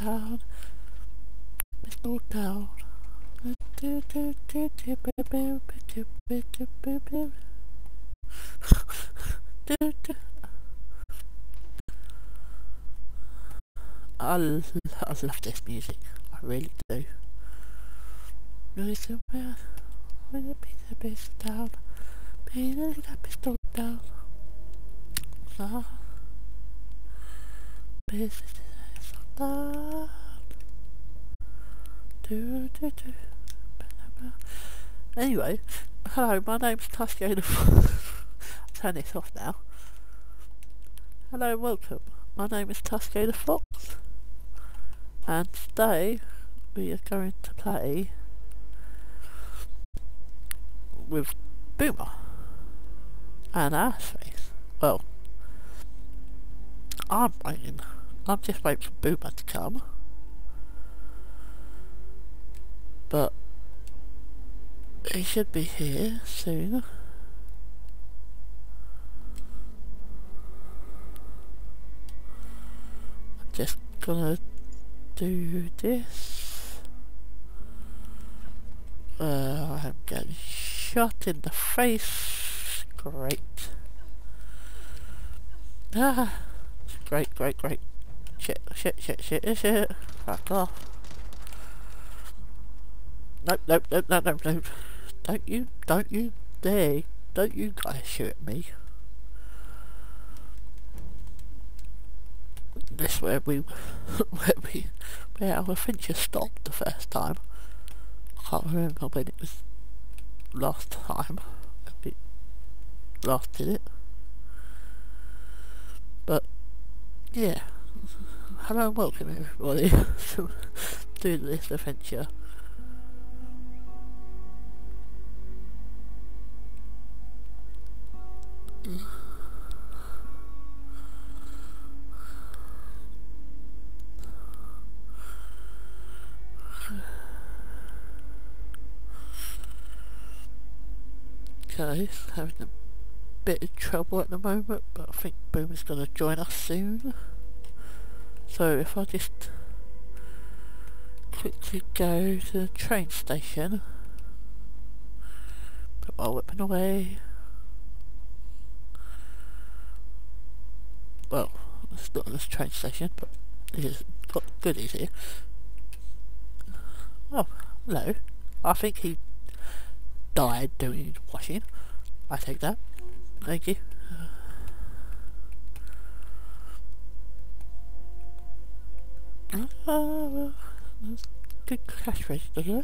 down, pistol down. I, love this music, really do. Listen well, pizza base down, down. Business is down. Do, do, do. Anyway, hello, my name's Turn this off now. Hello, welcome. My name is Tusky the Fox. And today we are going to play with Boomer and Assface. Well, I'm waiting. I'm just waiting for Boomer to come. But he should be here soon. I'm just gonna do this. Uh, I'm getting shot in the face. Great. Ah, great, great, great. Shit, shit, shit, shit, shit. Fuck off. Nope, nope, nope, nope, nope, nope. Don't you, don't you dare. Don't you guys shoot at me. This where we, where we, where our adventure stopped the first time. I can't remember when it was last time. We last did it. But, yeah. Hello and welcome everybody to do this adventure. Mm. Okay, having a bit of trouble at the moment, but I think Boomer's going to join us soon. So if I just quickly go to the train station, put my weapon away, well, it's not this train station, but he's got goodies here. Oh, hello. I think he died doing washing. I take that. Thank you. Uh, good cash register.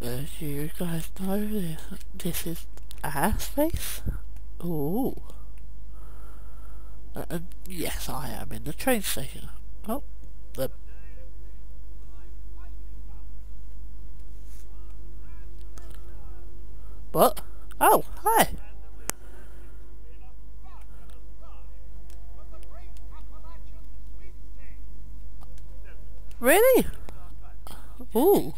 As you guys know, this, this is Assface. Ooh. Uh, yes, I am in the train station. Oh, the... What? Oh, hi! Really? Ooh.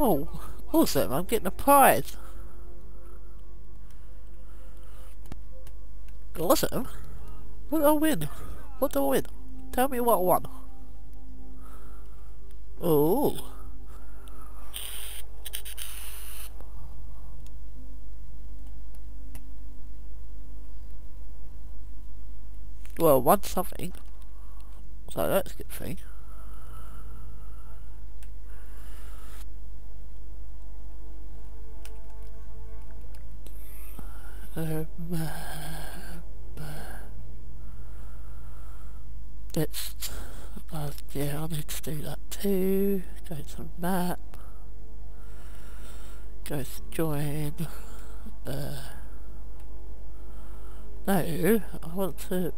Oh, awesome, I'm getting a prize. Awesome. What do I win? What do I win? Tell me what I won. Oh. Well, won something. So that's a good thing. Um, let's, uh, yeah, I need to do that too. Go to map. Go to join. Uh, no, I want to,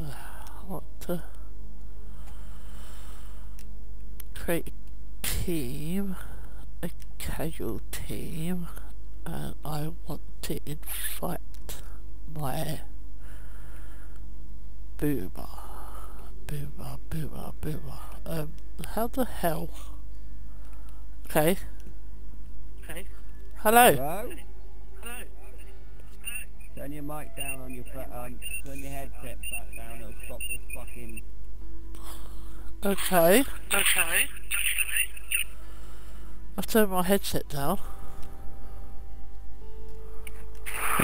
uh, I want to create a team, a casual team, and I want to invite my boomer. Boomer, boomer, boomer. Um, how the hell? Okay. Okay. Hello. Hello? Hello. Turn your mic down on your fr- um, turn your headset back down. It'll stop this fucking. Okay. Okay. I've turned my headset down.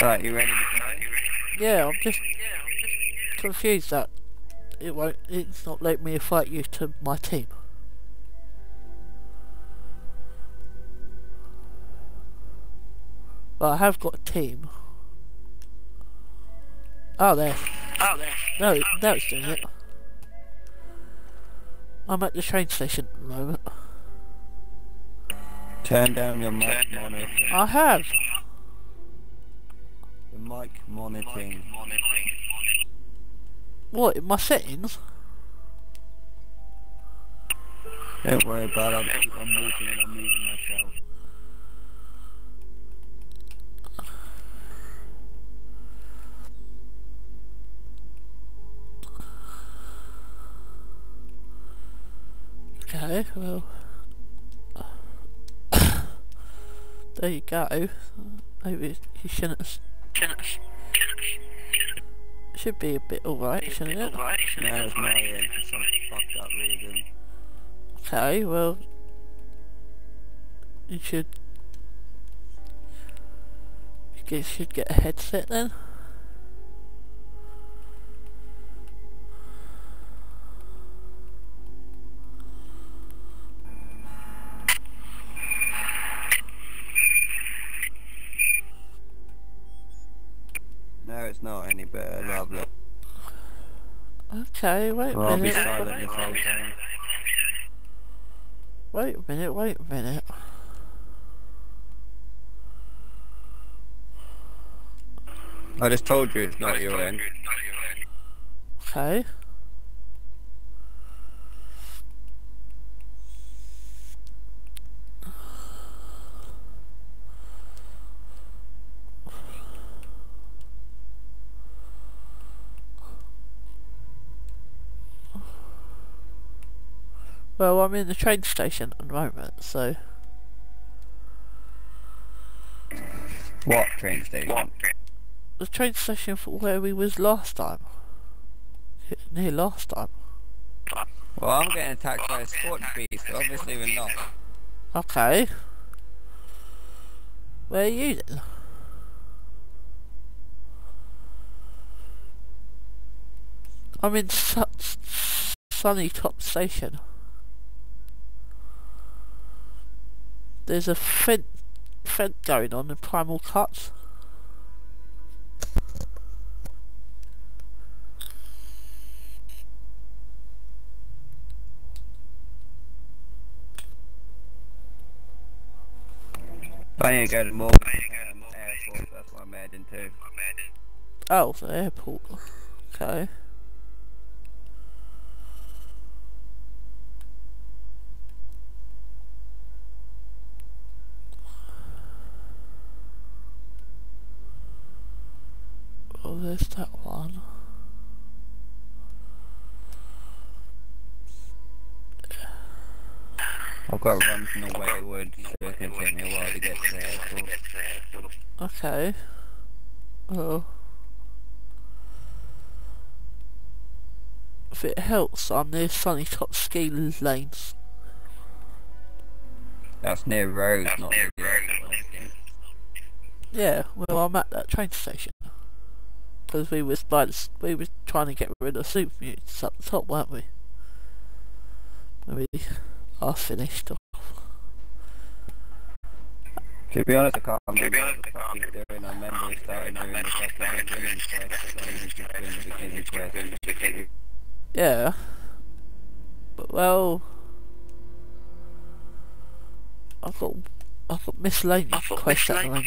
Right, you ready to go? Yeah, I'm just confused that it won't. It's not letting me invite you to my team. But I have got a team. Oh, there. Oh, there. No, no, it's doing it. I'm at the train station at the moment. Turn down your mic monitor. I have. The mic monitoring. What, in my settings? Don't worry about it. I'm, I'm muting and I'm muting myself. Okay, well. there you go. Maybe you shouldn't have... Should be a bit alright, shouldn't it? No, it's not in for some fucked up reason. Okay, well... You should... You should get a headset then. Okay, wait a Well, I'll be minute. silent this whole time. Wait a minute, wait a minute. I just told you it's not your end. Okay. Well, I'm in the train station at the moment, so... What train station? The train station for where we was last time. Near last time. Well, I'm getting attacked by a scorch beast. Obviously, we're not. Okay. Where are you then? I'm in su Sunny Top Station. There's a fent, fent going on in Primal Cuts. I need to go to um, Airport. That's what I'm to. Oh, the airport. Okay. Oh, there's that one. I've got to run from the Wayward, so it's going to take me a while to get to the airport. Okay. Oh. If it helps, I'm near Sunny Top Ski Lanes. That's near Rose, not near the airport. I think. Yeah, well, I'm at that train station. Because we was by the, we was trying to get rid of super mutants up the top, weren't we? We are finished off. To be honest, I can't remember what doing. I remember he started doing the fucking women's quest, so he's just doing the beginning quest. Yeah. But well, I've got I've got miscellaneous quest at the moment,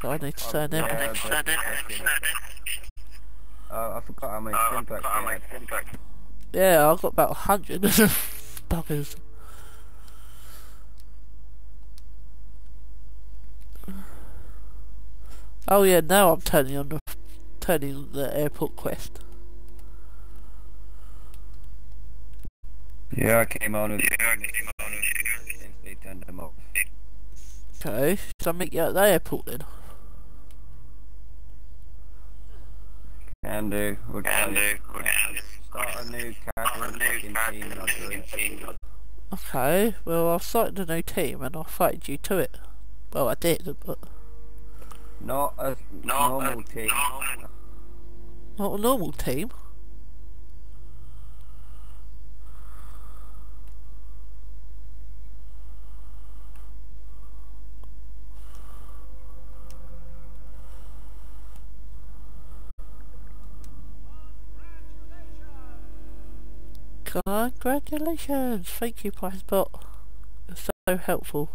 so I need to turn them. Yeah, yeah, uh, I forgot how many uh, impacts I had. Yeah, I've got about a hundred buggers. Oh yeah, now I'm turning on the turning the airport quest. Yeah, I came on. Yeah, I came on. Okay, should I meet you at the airport then? Can do. We'll Can do. We'll start a new casual team and I'll join. Okay, well I've started a new team and I fighted you to it. Well I did, but Not a Not normal a team. not a normal team. Congratulations! Thank you, PrizeBot. You're so helpful.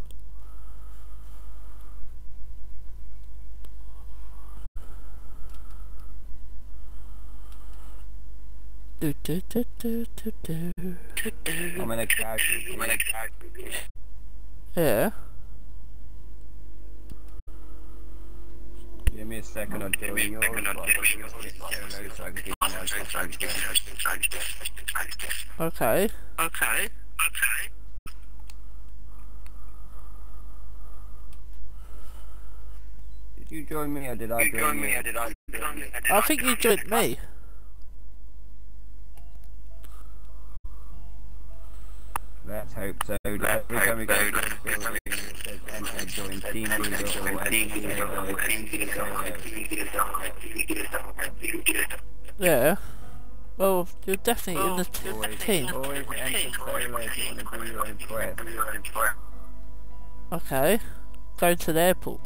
Do do do do do do. I'm in a casual team. Yeah. Give me a second, I'll join yours. but I'll just get solo so I can get my contact. Okay. Okay. Okay. Did you join me or did I You join you? me, or did I? Did I, I think you joined me. Let's hope so. Every time we go to Let's the hope story, it says enter join team leader or enter. Yeah. Well, you're definitely in the t- team. always enter solo if you want to do your own quest. Okay. Going to the airport.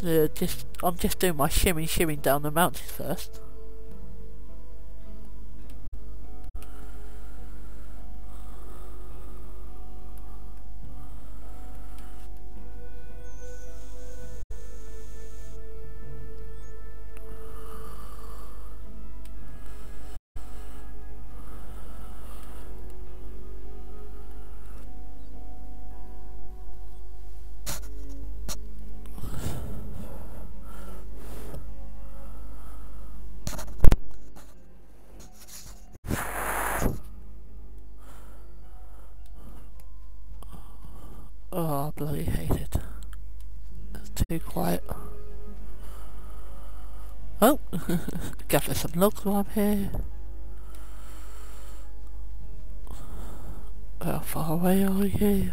Yeah, just I'm just doing my shimmy shimmy down the mountains first. Some logs while I'm here. How far away are you?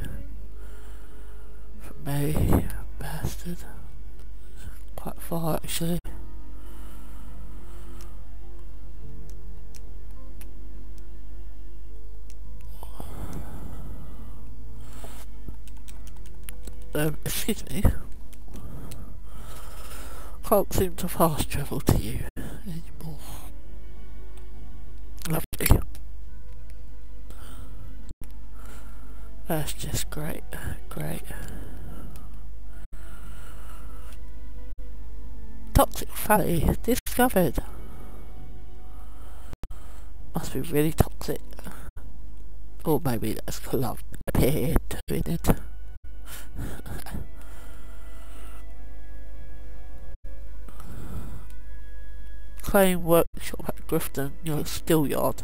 From me, bastard. Quite far actually. Um, excuse me. Can't seem to fast travel to you That's just great, great. Toxic Valley discovered. Must be really toxic. Or maybe that's because I've appeared doing it. Claim workshop at Grafton, your steel yard.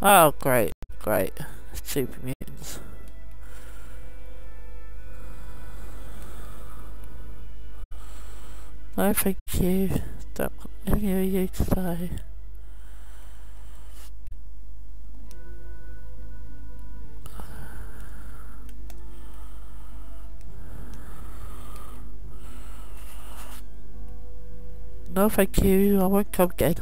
Oh, great, great. Super mutants. No, thank you. Don't want any of you today. No, thank you. I won't come again.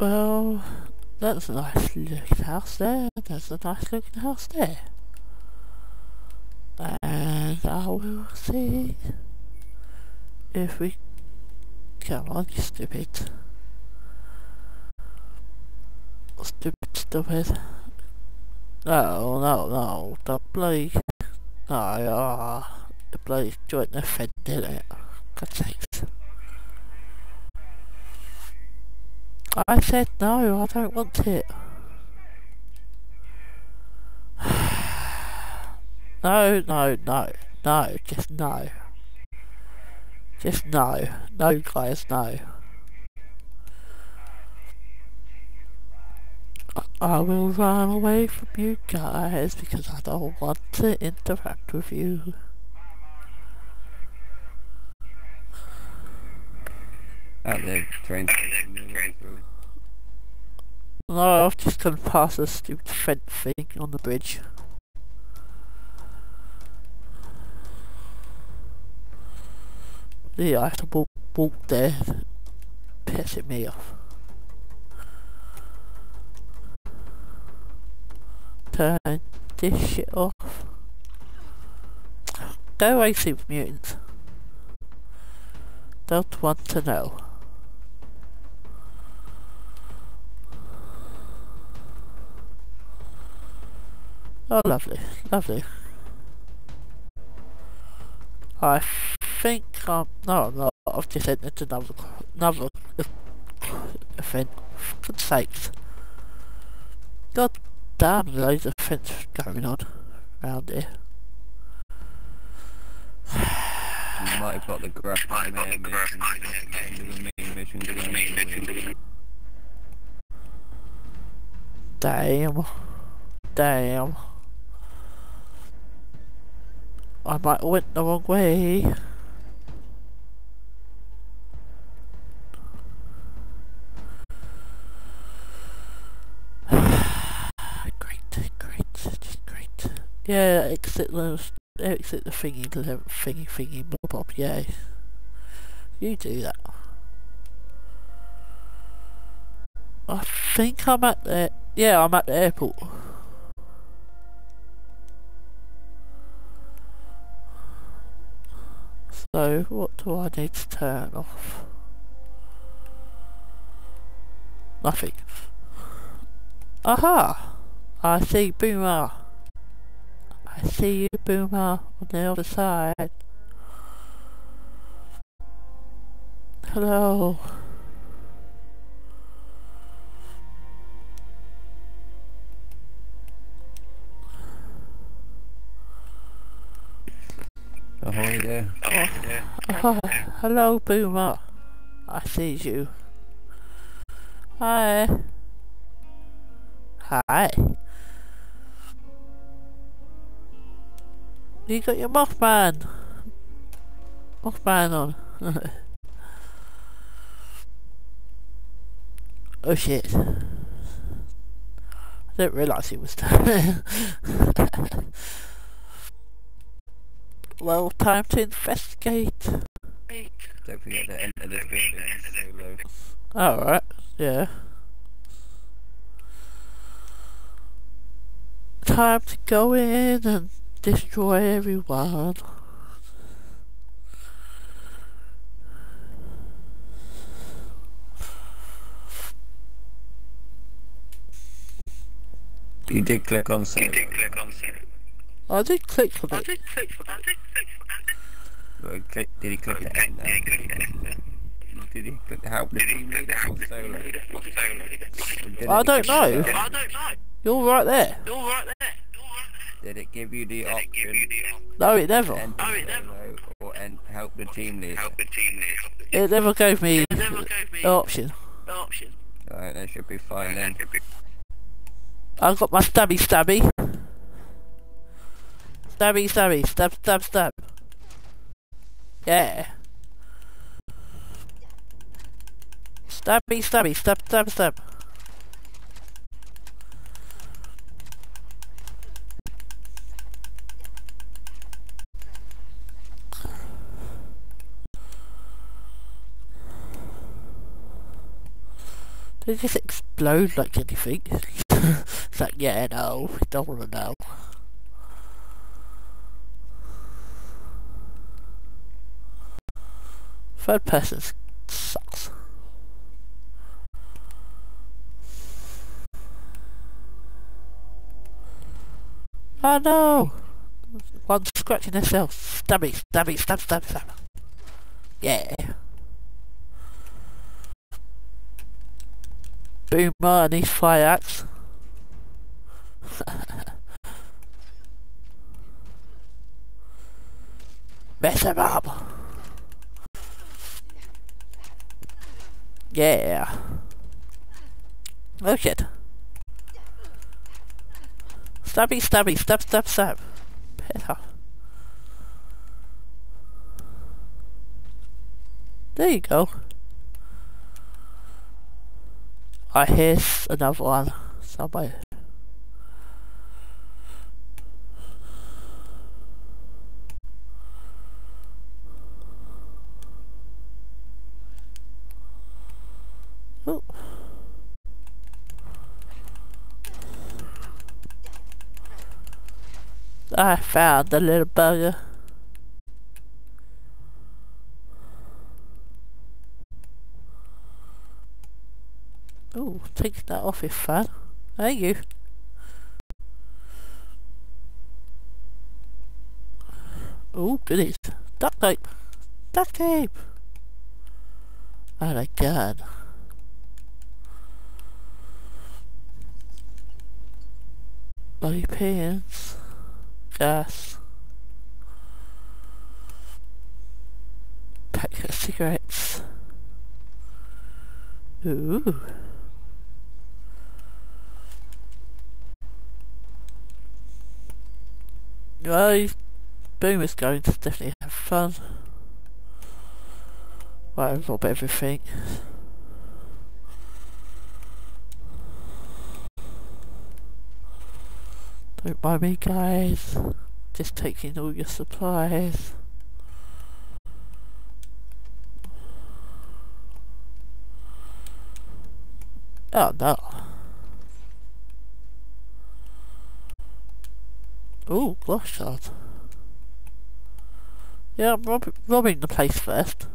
Well, that's a nice looking house there. There's a nice looking house there. And I will see if we... Come on, you stupid. Stupid, stupid. No, no, no, don't bloody... No, ah, the bloody joint offended it. God's sakes. I said no, I don't want it. no, no, no, no, just no. Just no. No, guys, no. I will run away from you guys because I don't want to interact with you. Out there, train. No, I've just gone past a stupid fence thing on the bridge. Yeah, I have to walk, walk there, pissing me off. Turn this shit off. Go away, super mutants. Don't want to know. Oh, lovely, lovely. I think I'm... No, I'm not. I've just entered another... Another... event. For God's sakes. God damn, loads of fence going on around here. You might have got the graphite there. The main mission. The main mission. Damn. Damn. I might have went the wrong way. great, great, just great. Yeah, exit the exit the thingy, the thingy, thingy, bob, bob. Yeah, you do that. I think I'm at the yeah, I'm at the airport. So, what do I need to turn off? Nothing. Aha! I see Boomer. I see you, Boomer, on the other side. Hello. Uh-huh, there. Oh, hello, Boomer. I see you. Hi. Hi. You got your Mothman. Mothman on. oh shit. I didn't realise he was there. Well, time to investigate. Don't forget to enter the building solo. Alright, yeah. Time to go in and destroy everyone. You did click on solo. I did click on it. Well, click, did he click the end now? Did he click the help the team leader or solo? Or did I don't know. you the- I don't know. You're right there. You're right there. Did it give you the option No, it never. enter Oh, it never- or en- help the team leader? Help the team leader. It never gave me It never gave me the option. option. Alright, that should be fine then. I've got my stabby stabby. Stabby stabby, stab stab stab. Yeah. Stop Stabby stabby, stab stab stab. Did it just explode like anything? it's like, yeah, no, don't want to know. Third person sucks. Oh no! One scratching herself. Stabby, stabby, stab, stab, stab. Yeah. Boomer and his fire axe. Mess him up. Yeah. Oh shit. Stabby, stabby, stab, stab, stab. Better. There you go. I hear another one somewhere. Oh. I found the little bugger. Oh, take that off if fan. Hey you. Oh, goodies. Duct tape. Duct tape. And a gun. Bloody pants. Gas. Pack of cigarettes. Ooh. Well, Boomer's going to definitely have fun. Right, rob everything. Don't mind me guys. Just taking all your supplies. Oh no. Ooh, glass shard. Yeah, I'm rob robbing the place first.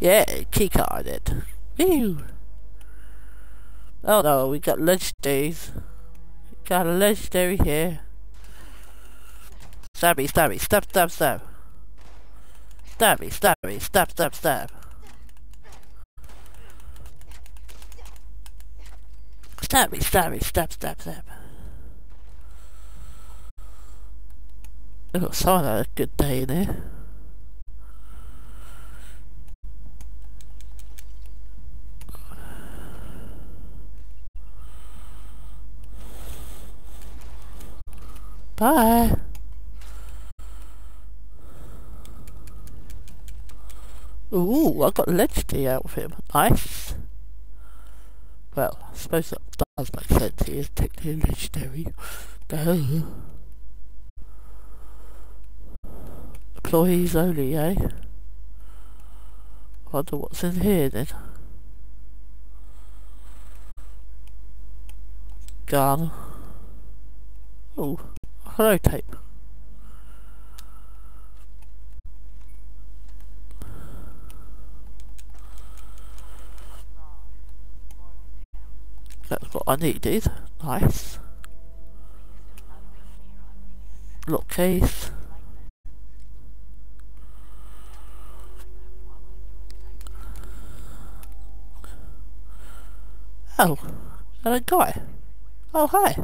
Yeah, key carded. Oh no, we got legendaries. Got a legendary here. Stabby, stabby, stab, stab, stab. Stabby, stabby, stab, stab, stab. Stabby, stabby, stab, stab, stab. Oh, someone had a good day in here. Bye. Ooh, I got a legendary out of him. Nice. Well, I suppose that does make sense. He is technically legendary. Duh. Employees only, eh? Wonder what's in here then. Gun. Oh, tape. That's what I needed. Nice. Lock case. Oh, and a guy. Oh, hi.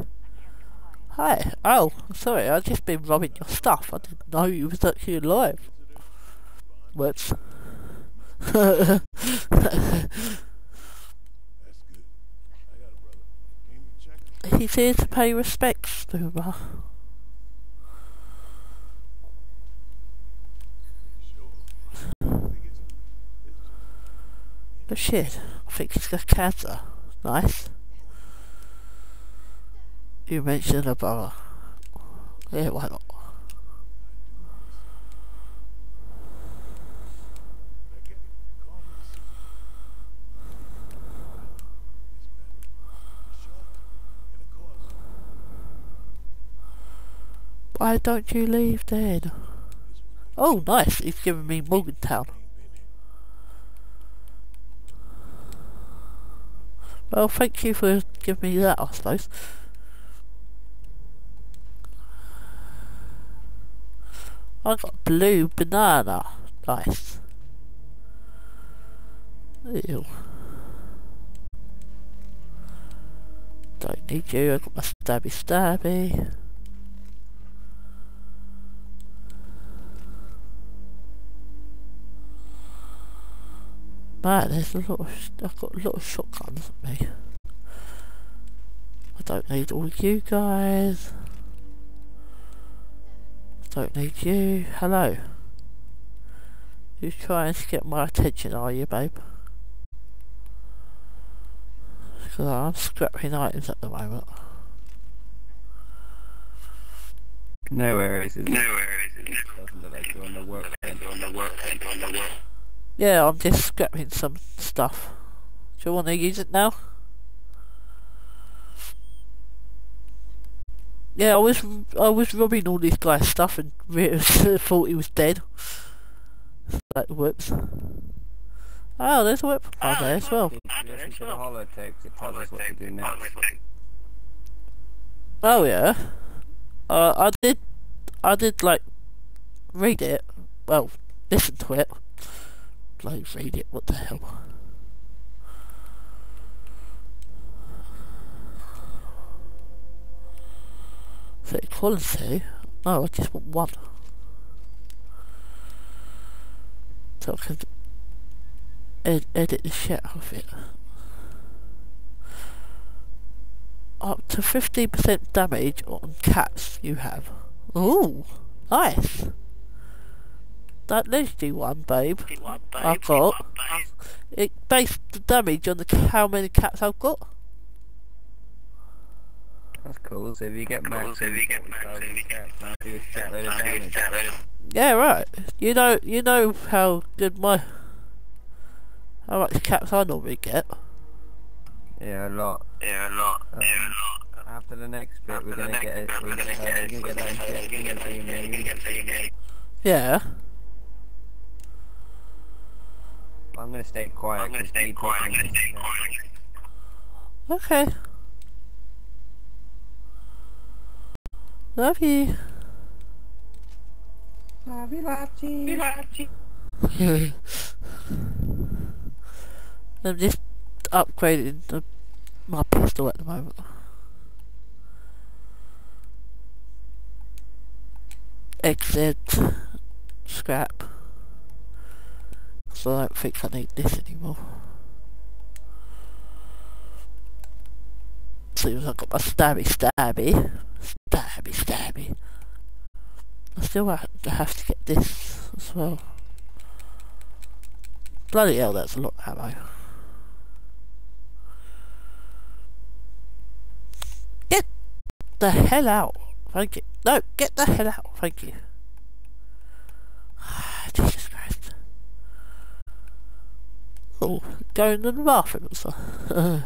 Hi. Oh, sorry, I've just been robbing your stuff. I didn't know you was actually alive. Whoops. To. He's here to pay respects, it's, it's But shit, I think he's got cancer. Nice. You mentioned about yeah, why not? Why don't you leave then? Oh nice, he's giving me Morgantown. Well thank you for giving me that I suppose. I got blue banana. Nice. Ew. Don't need you, I got my stabby stabby. Man, there's a lot of, I've got a lot of shotguns at me. I don't need all you guys. Don't need you. Hello. You're trying to get my attention, are you, babe? Because I'm scrapping items at the moment. No worries. No worries. doesn't look like you're on the work. And on the work, and on the work. Yeah, I'm just scrapping some stuff. Do you want to use it now? Yeah, I was I was robbing all this guy's stuff and thought he was dead. Like whoops. Oh, there's a whip oh, there as well. If you listen to the holotapes, it tells us what to do next. Oh yeah. Uh, I did, I did like read it. Well, listen to it. Like read it. What the hell? So quality. Oh, I just want one. So I can ed edit the shit out of it. Up to 15% damage on cats you have. Ooh, nice. That legendary one, babe. I've got. Uh, it based the damage on the how many cats I've got. That's cool. So if you get max, So if you get max, if you get now do a shitload. Yeah, right. You know, you know how good my how much caps I normally get. Yeah, a lot. Yeah, a lot. Uh, Yeah, a lot. After the next bit, we're After the gonna next get it. bit, We're we're gonna gonna get get it. We're gonna get that shit. We're gonna say your name. Yeah. I'm gonna stay quiet. I'm gonna 'cause stay me quiet. I'm personally, gonna stay yeah. quiet. Love you. I'm just upgrading the, my pistol at the moment. Exit. Scrap. So I don't think I need this anymore. See, I've got my stabby stabby. Stabby stabby. I still ha- have to get this as well. Bloody hell, that's a lot of ammo. Get the hell out. Thank you. No, get the hell out. Thank you. Jesus Christ. Oh, going to the bathrooms.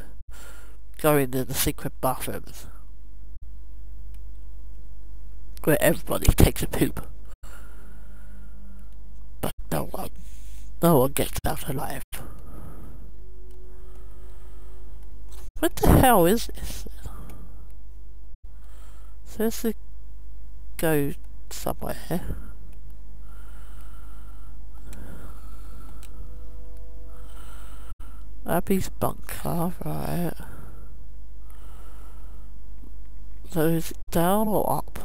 going to the secret bathrooms. Where everybody takes a poop. But no one, no one gets out alive. What the hell is this? So let's uh, go somewhere. Abbie's bunker, right. So is it down or up?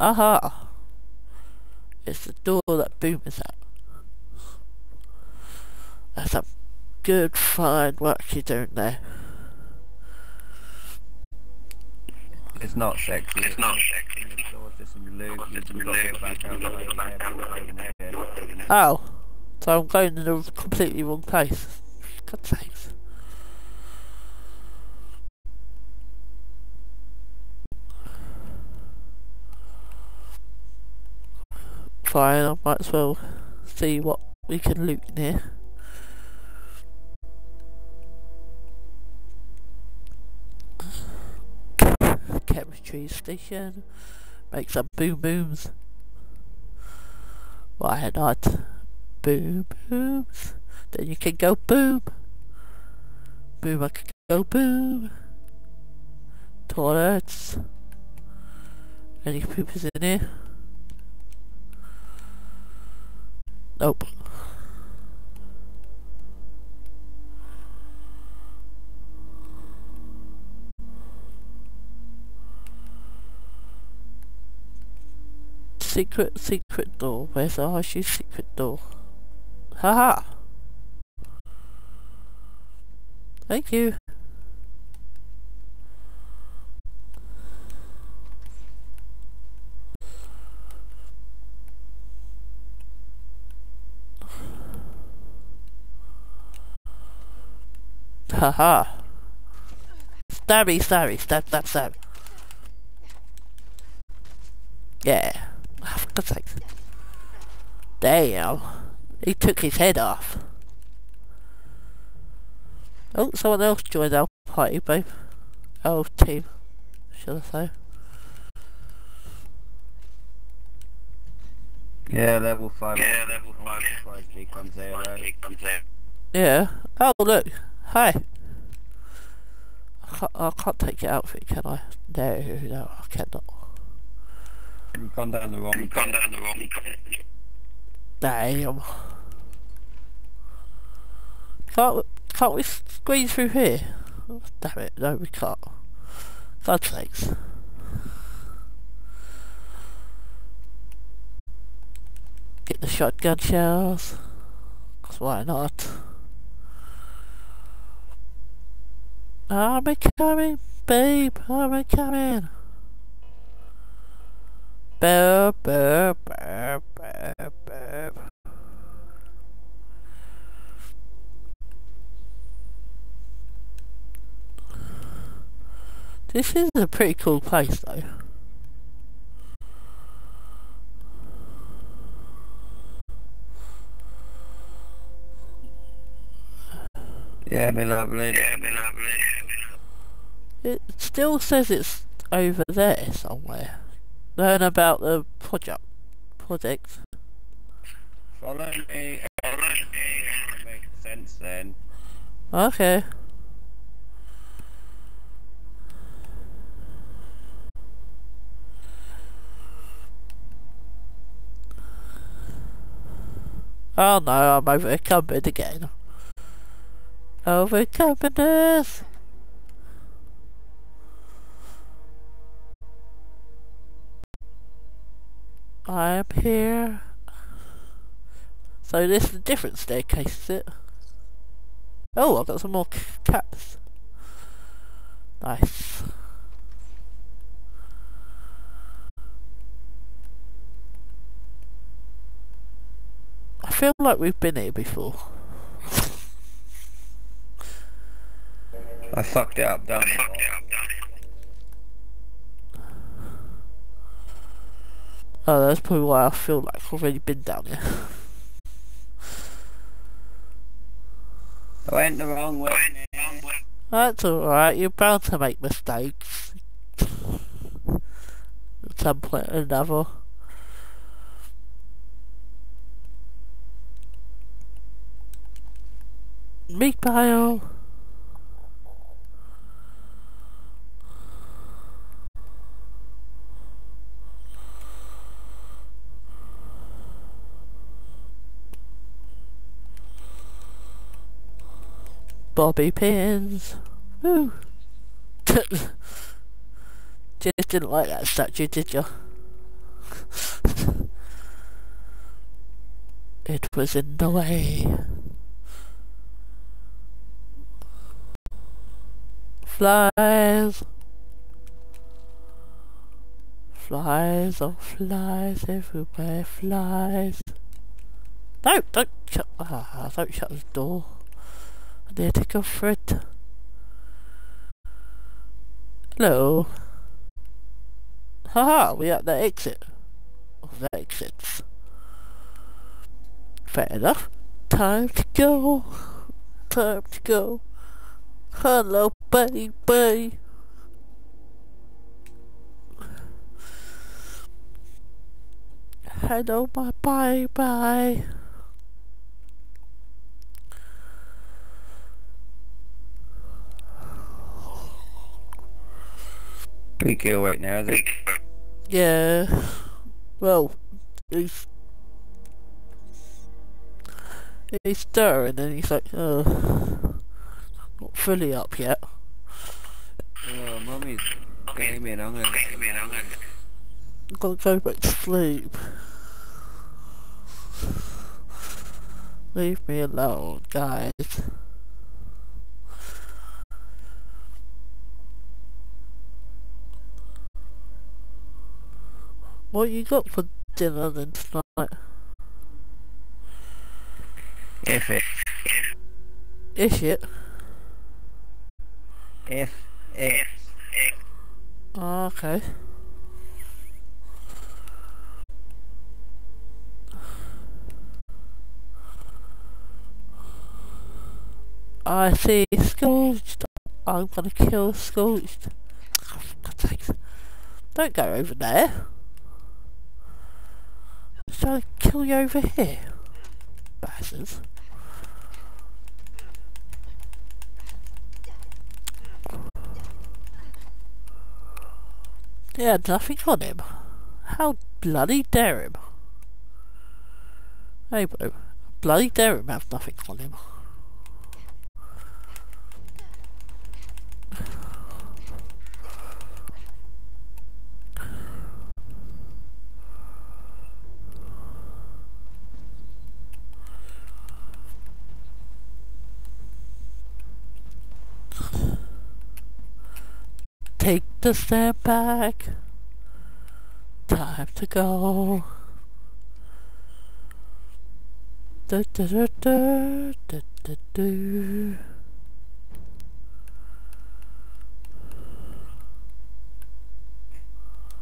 Aha! It's the door that Boom is at. That's a good fine work you're doing there. It's not sexy. It's not sexy. It's all just some loot. It's You've just got to go back out loot. like You've got to go back in out there. like in there. Oh, so I'm going in a completely wrong place. God's sakes. Fine, I might as well see what we can loot in here. Chemistry station, Make some boom booms. Why not? Boom booms. Then you can go boom. Boom, I can go boom. Toilets. Any poopers in here? Nope. Secret, secret door. Where's the Arshu secret door? Haha! Thank you. Haha. Stabby, stabby, stab, stab, stab. Yeah. Oh, for God's sake. Damn. He took his head off. Oh, someone else joined our party, babe. Our team, should I say. Yeah, level 5. Yeah, level five. Surprised he comes there, right? comes there. Yeah. Oh, look. Hi. I can't, I can't take your outfit, can I? No, no, I cannot. You've gone down the wrong You've gone down the wrong Damn. Can't, can't we squeeze through here? Oh, damn it, no we can't. God's sakes. Get the shotgun shells. Cause why not? I'm a coming, babe, I'm a coming. Burp, burp, burp, burp, burp. This is a pretty cool place though. Yeah, me lovely. Yeah, me lovely. It still says it's over there somewhere. Learn about the project. Project. Follow me. That makes sense then. Okay. Oh no, I'm overcoming again. Overcoming this! I'm here. So this is a different staircase, is it? Oh, I've got some more c- cats. Nice. I feel like we've been here before. I fucked it up, done Oh, that's probably why I feel like I've already been down here. I went the wrong way. Went now. wrong way. That's alright, you're bound to make mistakes. At some point or another. Meatball! Bobby pins! Woo! Just didn't like that statue, did you? it was in the way. Flies. Flies, oh flies everywhere, flies. No, don't shut, ah, don't shut the door. I need to go for it. Hello. Haha, we at the exit. The exits. Fair enough. Time to go. Time to go. Hello, baby. hello, my bye bye. We kill right now, is it? Yeah. Well, he's he's stirring and he's like, oh, not fully up yet. Oh, mummy's I'm gonna Came I'm gonna I'm gonna go back to sleep. Leave me alone, guys. What you got for dinner then tonight? If it, Is it? if, if. Oh, okay. I see Scorched. I'm gonna kill Scorched. Oh, for God's sakes. Don't go over there. Trying to kill you over here. Bastards. Had nothing on him. How bloody dare him? Hey bro, bloody dare him have nothing on him. Take the step back. Time to go. Da, da, da, da, da, da, do.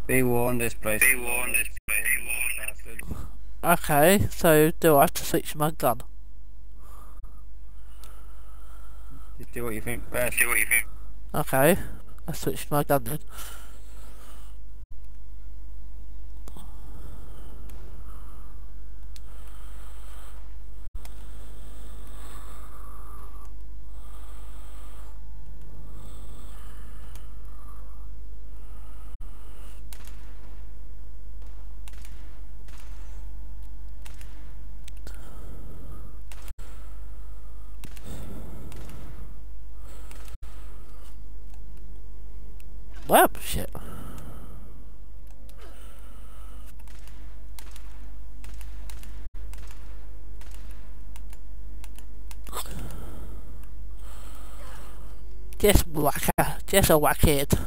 Be warned, this place. Be warned, this place. Be warned. Okay, so do I have to switch my gun? Just do what you think best. See what you think. Okay, I switched my gun then. Well, shit. Just whacker, just a whackhead.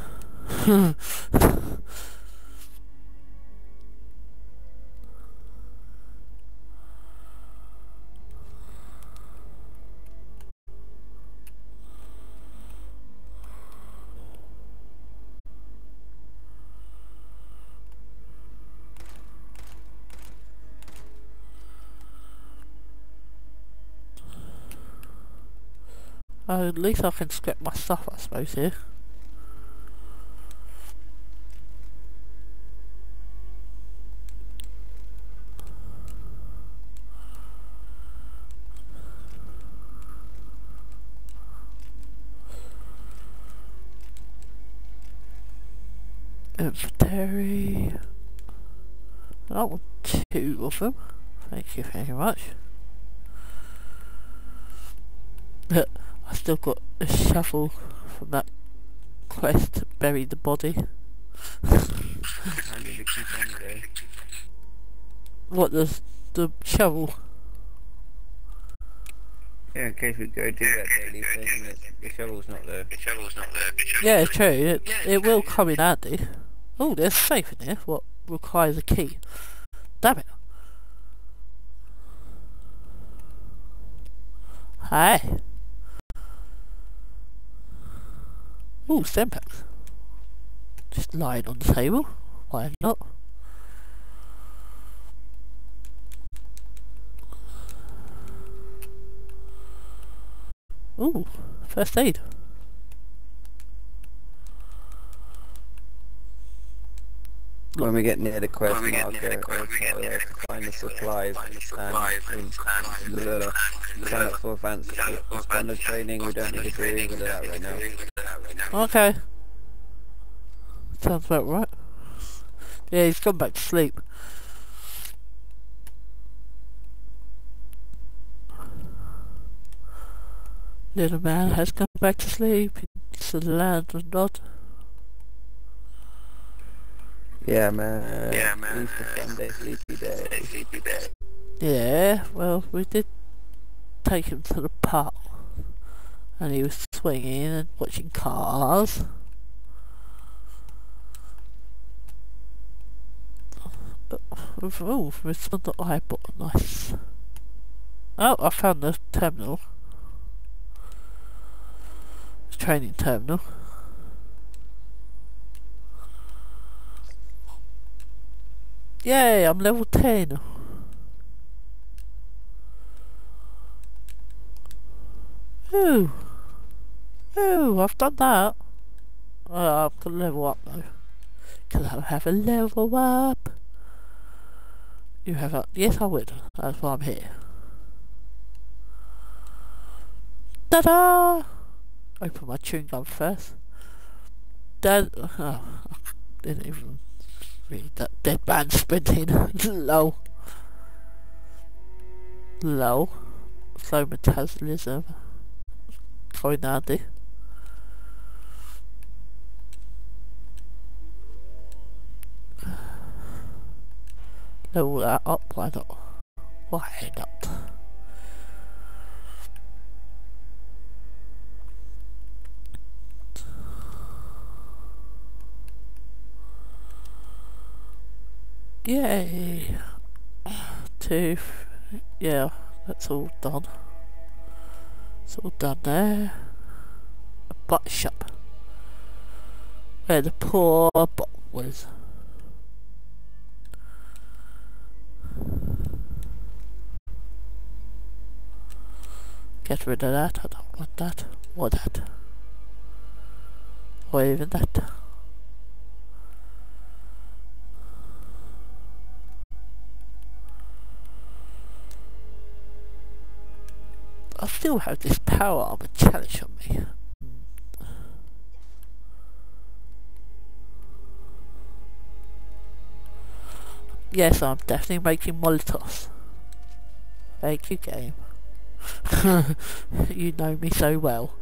At least I can scrap my stuff, I suppose, here. Inventory. I don't two of them. Thank you very much. I still got a shovel from that quest to bury the body. I need to keep on there. What the the shovel? Yeah, in case we go do that daily thing and the shovel's not there. The shovel's not there. The Yeah, not true. It it will come in handy. Oh, there's a safe in here. What requires a key? Damn it! Hi. Ooh, Stimpaks. Just lying on the table. Why not? Ooh, first aid. When we get near the quest When we get near the marker, quest, we'll we get tell near us the to quest, find the we will supplies find the and, supplies and, and- blah, blah, and- sign up for advanced Sign up for responder advanced training. We don't need to do training, any of we that don't right need to now. Do any of that right now. Okay. Sounds about right. Yeah, he's gone back to sleep. Little man has gone back to sleep. It's the land of Nod. Yeah, man. Yeah, man. Easter Sunday, sleepy day. Sleepy day. Yeah, well, we did take him to the park. And he was swinging and watching cars. Oh, it's on the eyeball. Nice. Oh, I found the terminal. Training terminal. Yay, I'm level 10. Ooh. Ooh, I've done that. Oh, I've gonna level up though. Cause I have a level up. You have a, yes I would. That's why I'm here. Ta-da! Open my chewing gum first. Dead, oh, didn't even read that. Dead man sprinting. Low. Low. Slow metabolism. Quite not? Why not? Yay! Two, yeah, that's all done. It's all done there. A butt shop. Where the poor bot was. Get rid of that, I don't want that. Or that. Or even that. I still have this power armor challenge on me. Yes, I'm definitely making Molotovs. Thank you, game. you know me so well.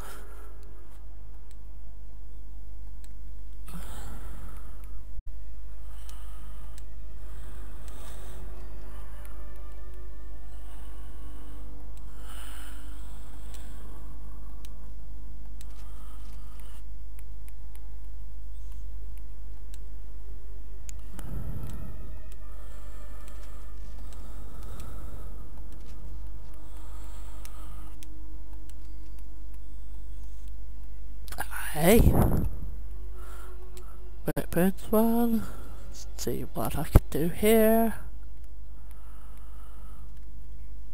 Weapons one. Let's see what I can do here.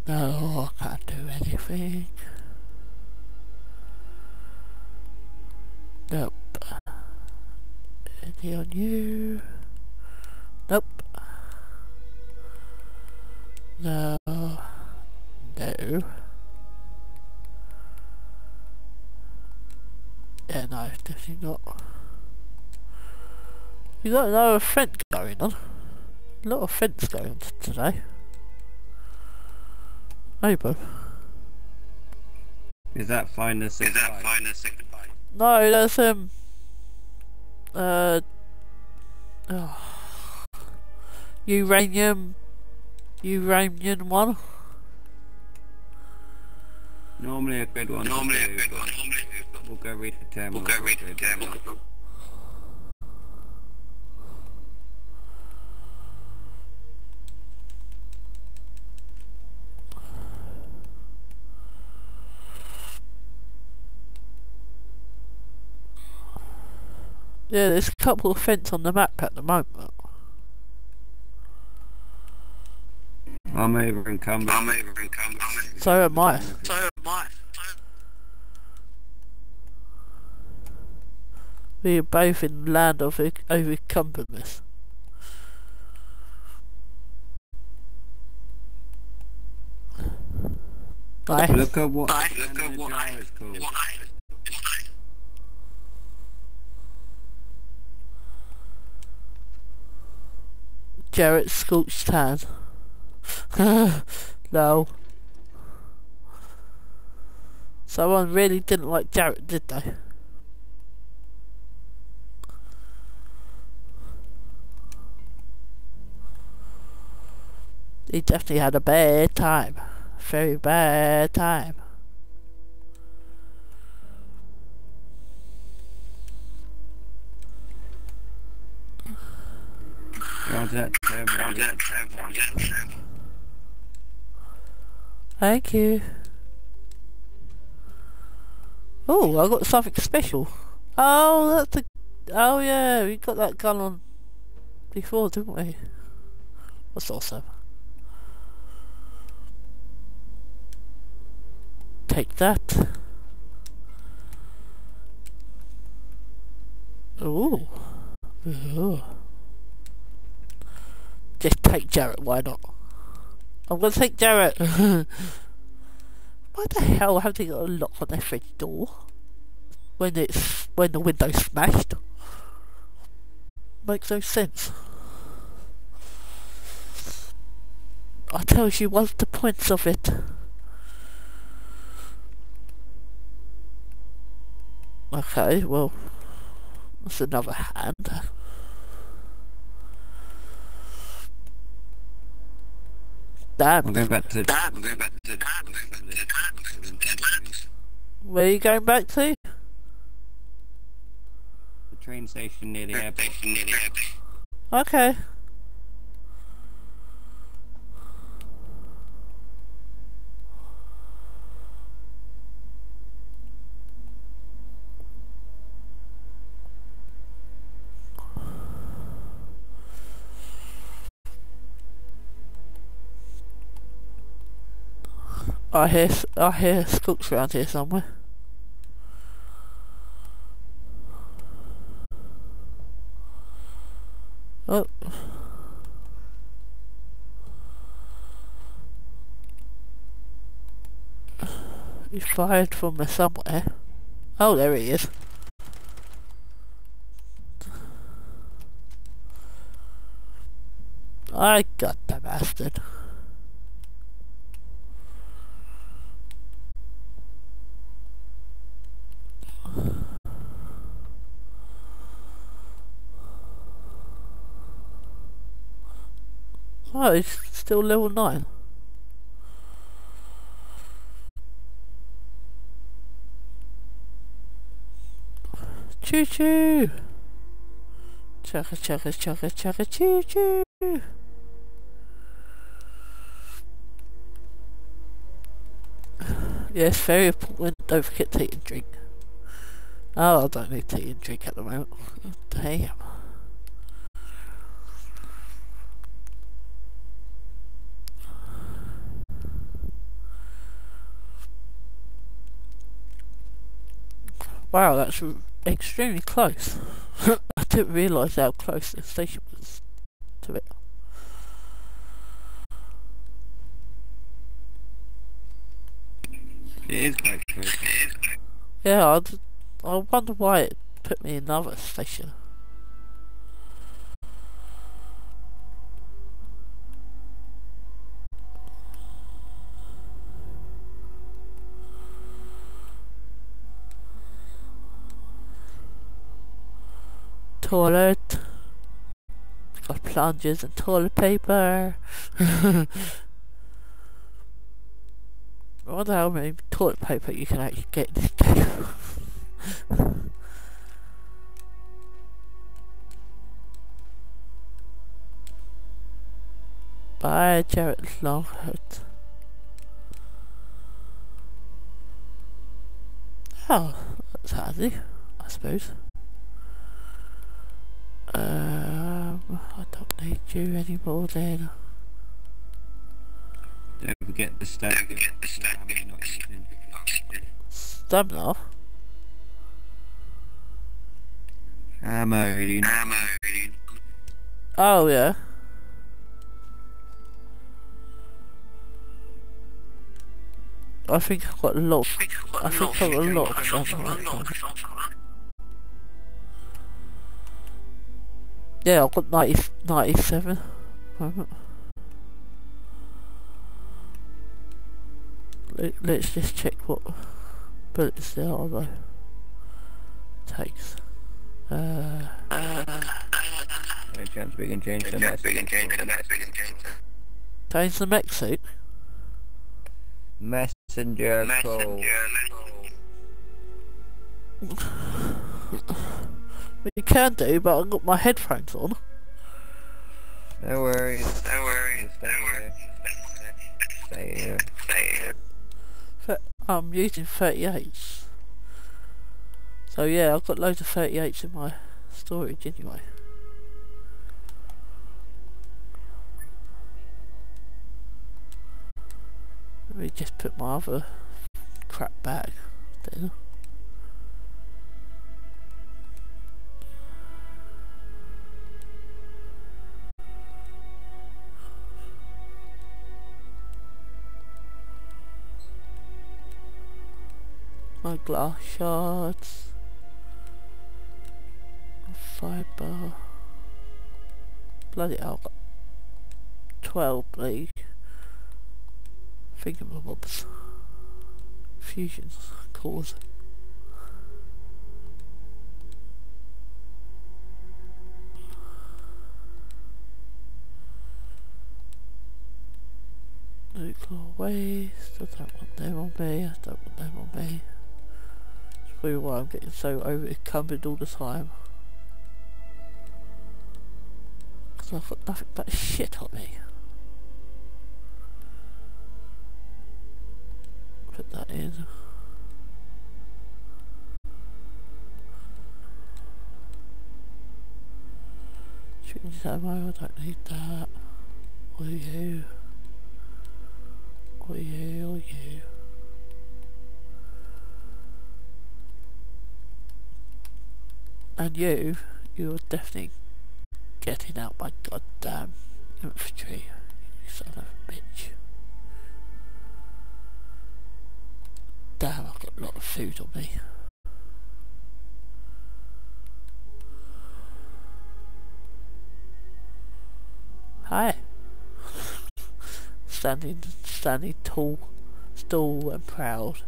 No, I can't do anything. Nope. Any on you? Nope. No. No. Yeah, no, definitely not. You got another fence going on. A lot of fence going on today. Hey, bro. Is that finest Is that supply? finest supply? No, that's um. Uh. Oh, uranium. Uranium one. Normally a good one. Normally a good one. Normally a good one. We'll go read the terminal. We'll go read the quickly. terminal. Yeah, there's a couple of fence on the map at the moment. I'm over in Cumber. I'm over in Cumber. So am I. So am I. We are both in land of overcumberness. Look at what, Look at what, what Jarrett scorched tan. no. Someone really didn't like Jarrett, did they? He definitely had a bad time. Very bad time. Roger that. Thank you. Oh, I got something special. Oh, that's the... Oh yeah, we got that gun on before, didn't we? That's awesome. Take that. Ooh. Ooh. Just take Jarrett, why not? I'm gonna take Jarrett. Why the hell have they got a lock on their fridge door? When it's when the window's smashed? Makes no sense. I tells you what's the points of it. Okay, well that's another hand. Damn. We're going back to Dad, we're going back to Dad, we're going back to Dad. Where are you going back to? the train station near the airport. Okay. I hear I hear skunks around here somewhere. Oh. He's fired from somewhere. Oh, there he is. I got the bastard. Oh, he's still level 9. Choo choo! Chugga chugga chugga chugga choo choo! Yes, very important. Don't forget to eat and drink. Oh, I don't need to eat and drink at the moment. Damn. Wow, that's extremely close. I didn't realise how close the station was to it. It is quite close. Yeah, I wonder why it put me in another station. Toilet. Got plungers and toilet paper. I wonder how many toilet paper you can actually get in this game. Bye, Jared Longheart. Oh, that's handy, I suppose. Um, I don't need you anymore then. Don't forget the stack. Don't forget the stack. Stamina? Ammo, you. Ammo. Oh yeah. I think I've got a lot. Of, I think I've got a lot Yeah, I've got 90, 97. Let, let's just check what bullets there are though. Takes. Uh, Any chance we can change the Yes, we message? can change the message. We can change the change the mech suit. Messenger call. We can do, but I've got my headphones on. No worries. No worries. Stay here. Stay here. Stay here. I'm using 38s. So yeah, I've got loads of 38s in my storage anyway. Let me just put my other crap back then. My glass shards. Fiber. Bloody hell. I've got 12 bleak. Thingamabobs. Fusions. Cause. Nuclear waste. I don't want them on me. I don't want them on me. Probably why I'm getting so over encumbered all the time. Because I've got nothing but shit on me. Put that in. Shooting ammo, I don't need that. Or you. Or you, or you. And you, you're definitely getting out my goddamn infantry, you son of a bitch. Damn, I've got a lot of food on me. Hi. Standing, standing tall, tall and proud.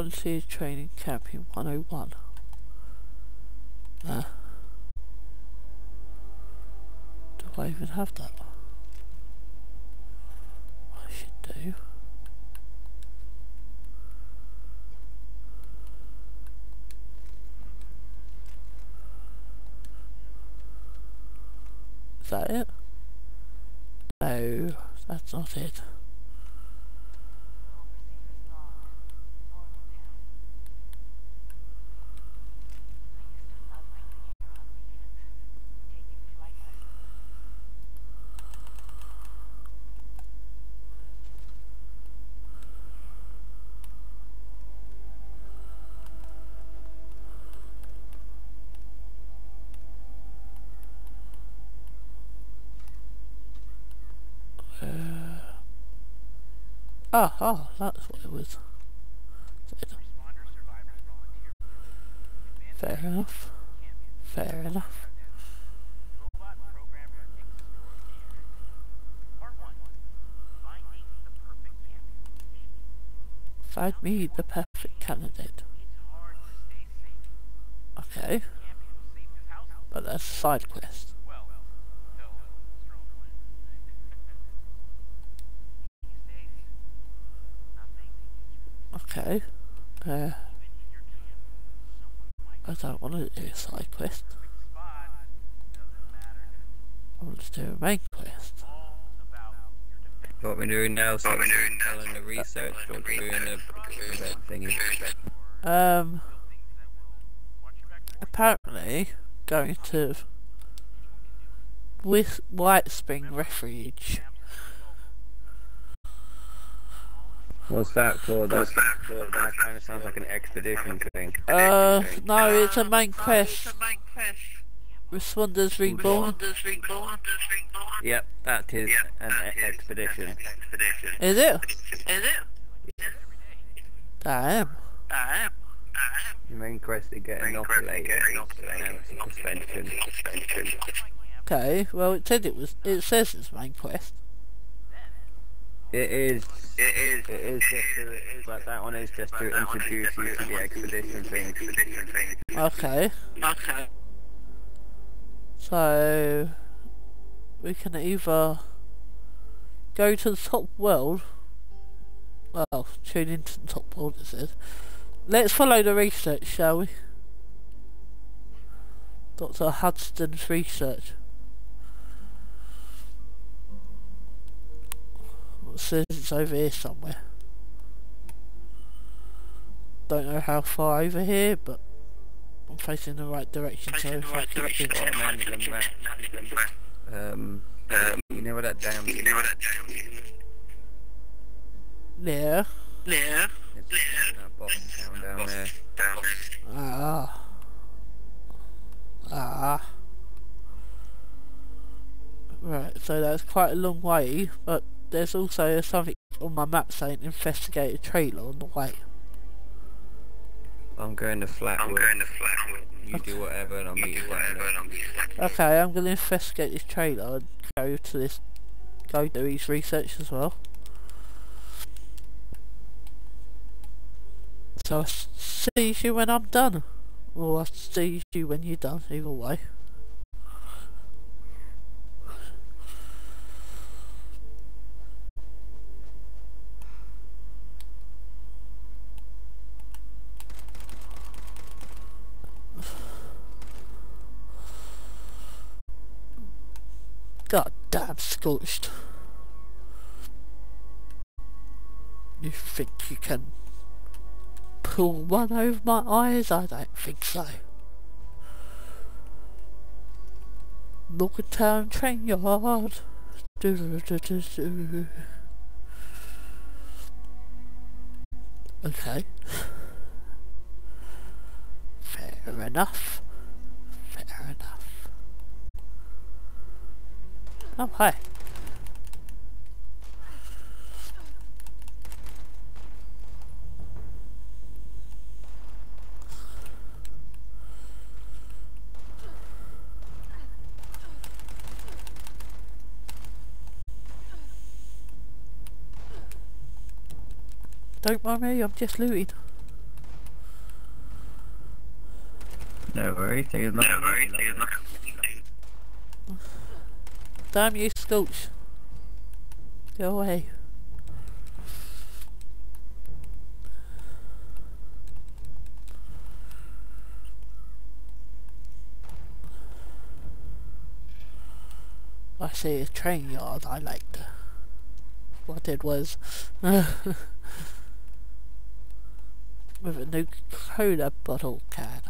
Volunteer training camping 101. Nah. Do I even have that? I should do. Is that it? No, that's not it. Ah, ah, that's what it was. Said. Fair enough. Fair enough. Find me the perfect candidate. Okay. But that's a side quest. Okay. Uh, I don't want to do a side quest. I want to do a main quest. What we're doing now, so What we're doing now, telling the research, we're doing the thingy. Um, apparently going to with Whitespring Refuge. What's that called? That's, that kind of sounds like an expedition thing. Uh, no, it's a main quest. Responders Reborn. Yep, that is an e- expedition. Is it? Is it? Damn. Your main quest is get inoculated. and suspension. Okay, well it said it was, it says it's main quest. It is. It is. It is just to, but that one is just to introduce you to the expedition thing. Okay. Okay. So we can either go to the top world. Well, tune into the top world it says. Let's follow the research, shall we? Dr. Hudson's research. It says it's over here somewhere. Don't know how far over here, but facing the right direction, so if I keep it- a man in the map. Um, um, you know where that damn You know what that damn Yeah. Yeah. It's in that bottom town down there. Down there. Ah. Ah. Right, so that's quite a long way, but there's also something on my map saying investigate a trailer on the way. I'm going to I'm Flatwood. going to Flatwood. You do whatever and I'll meet you down Whatever, there. and I'll be back. Okay, I'm going to investigate this trailer and go to this, go do his research as well. So I'll see you when I'm done. Or I'll see you when you're done, either way. Damn scorched. You think you can pull one over my eyes? I don't think so. Town train yard. Do, do, do. Okay. Fair enough. Oh, hi. Don't mind me, I'm just looting. No worries, take a look. No worries, take a look. Damn you, Sculch. Go away. I see a train yard I liked. What it was with a new cola bottle can.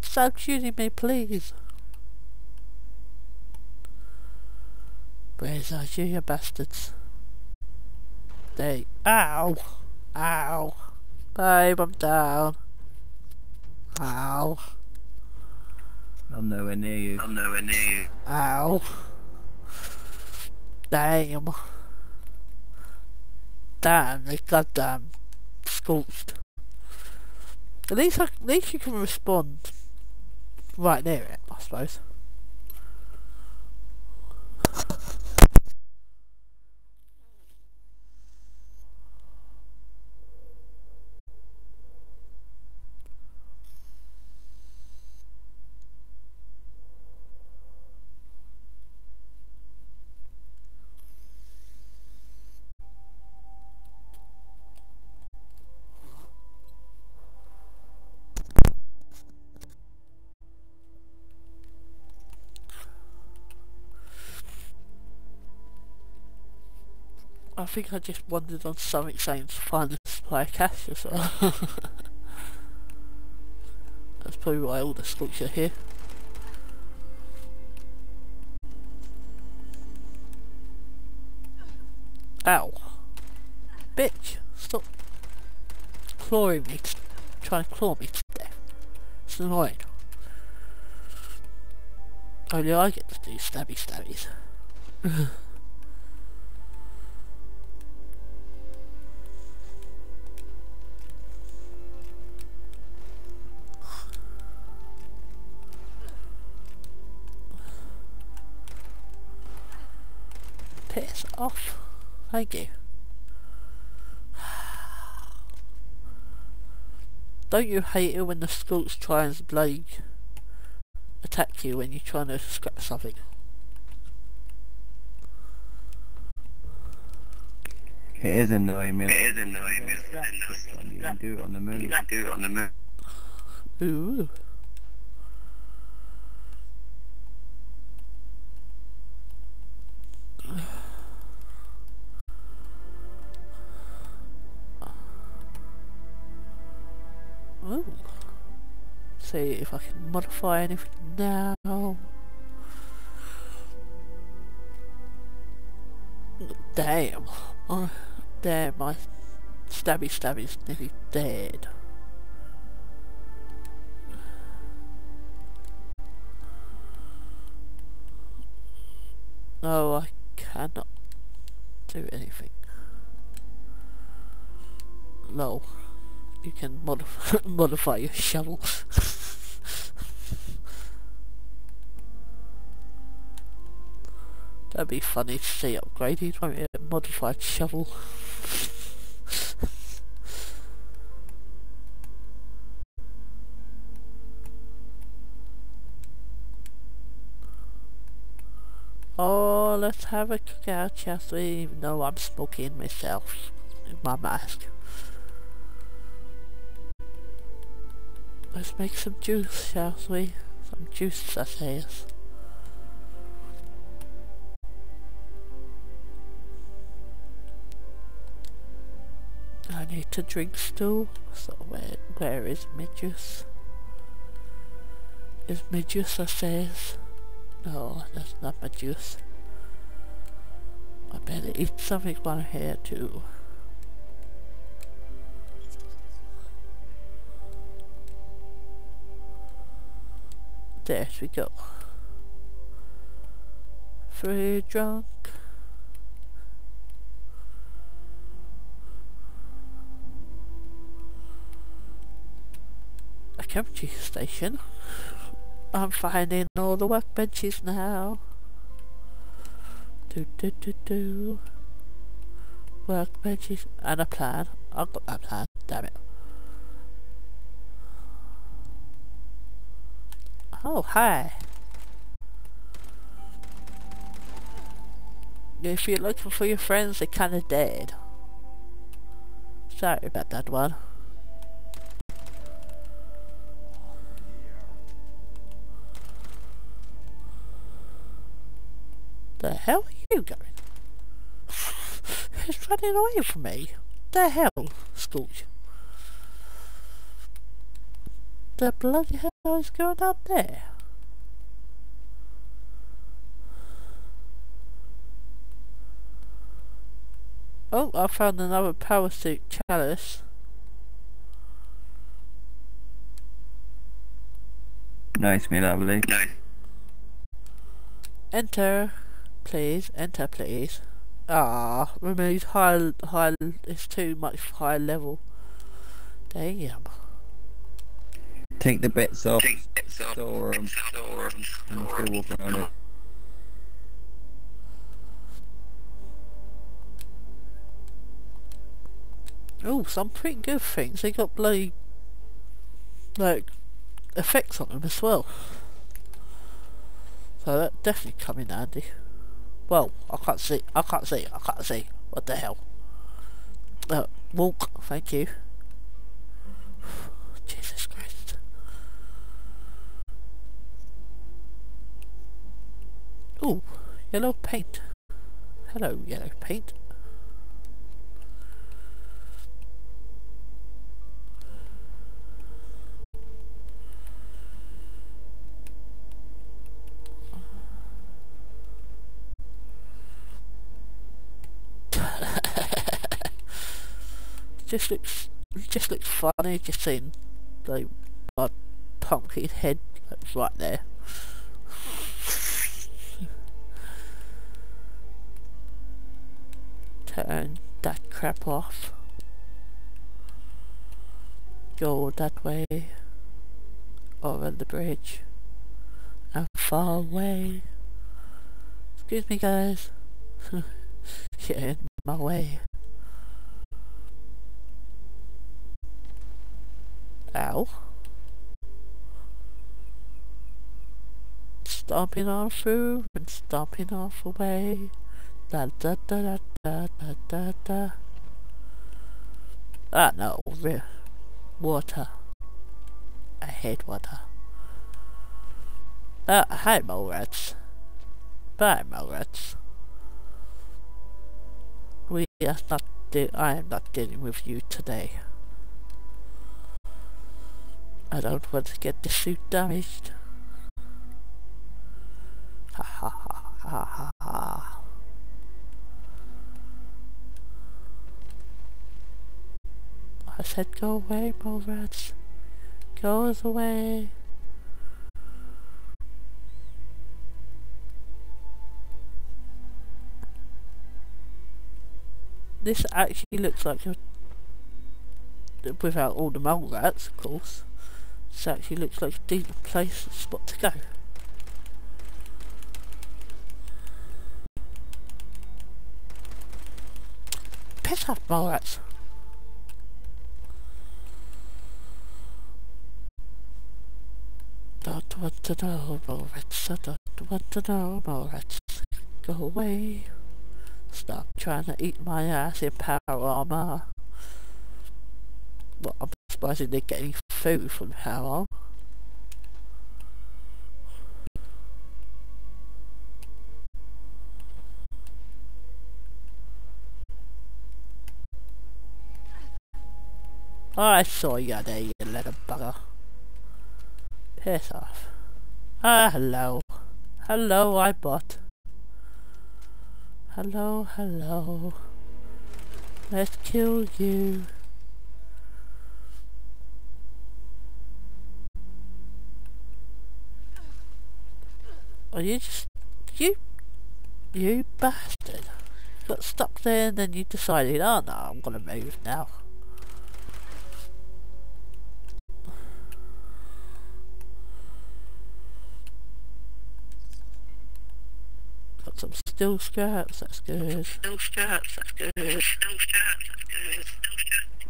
Stop shooting me please. Where's are you, you bastards? They. Ow! Ow! Babe, I'm down. Ow! I'm nowhere near you. I'm nowhere near you. Ow! Damn! Damn, they goddamn scorched. At least, I, at least you can respond right near it, I suppose. I think I just wandered on to find a supply of cash or so. That's probably why all the skulks here. Ow. Bitch, stop clawing me, trying to claw me to death. It's annoying. Only I get to do stabby stabbies. Thank you. Don't you hate it when the skulks try and bloody attack you when you're trying to scrap something? It is annoying me. It is annoying. It's You can do it on the moon. You can do it on the move. Ooh. See if I can modify anything now. Damn. Oh, damn, my stabby stabby's nearly dead. No, I cannot do anything. No, you can modify modify your shovel. That'd be funny to see upgraded, won't it? Modified shovel. Oh, let's have a cookout, shall we? Even though I'm smoking myself in my mask. Let's make some juice, shall we? Some juice, I say. I need to drink still. So where where is my juice? Is my juice, I says? No, that's not my juice. I better eat something while I'm here too. There we go. Free drunk. A chemistry station. I'm finding all the workbenches now. Do do do do. Workbenches and a plan. I've got that plan. Damn it. Oh hi. If you're looking for your friends, they're kinda dead. Sorry about that one. The hell are you going? He's running away from me. The hell, Scorch? The bloody hell is going on there? Oh, I found another power suit chassis. Nice, me lovely. Nice. Enter, please. Enter, please. Ah, removes high, high. It's too much high level. Damn. Take the bits off. Take it so. Store 'em. Store 'em. I'm still walking on it. Oh, some pretty good things. They got bloody like effects on them as well. So that definitely come in handy. Well, I can't see. I can't see. I can't see. What the hell? Uh, walk. Thank you. Jesus Ooh, yellow paint. Hello, yellow paint. just looks just looks funny just seeing like my pumpkin head like, right there. Turn that crap off. Go that way over the bridge and far away. Excuse me guys. Get in my way. Ow. Stomping on through and stomping off away. Da da da da da da da da. Ah no, water. I hate water. Uh, hi mole rats. Bye mole rats. We are not de- I am not dealing with you today. I don't want to get the suit damaged. Ha ha ha ha ha ha. I said go away, mole rats. Goes away. This actually looks like a without all the mole rats, of course. This actually looks like a decent place spot to go. Piss off, mole rats. Don't want to know, rats. I don't want to know, rats. Go away. Stop trying to eat my ass in power armor. Well, I'm surprised they're getting food from armor. I saw you there, you little bugger. Piss off. Ah, hello. Hello, I bought. Hello, hello. Let's kill you. Are you just... You... You bastard. Got stuck there and then you decided, oh no, I'm gonna move now. Got some steel scraps, that's good. Still straps, that's good. Still straps, that's good. Still straps.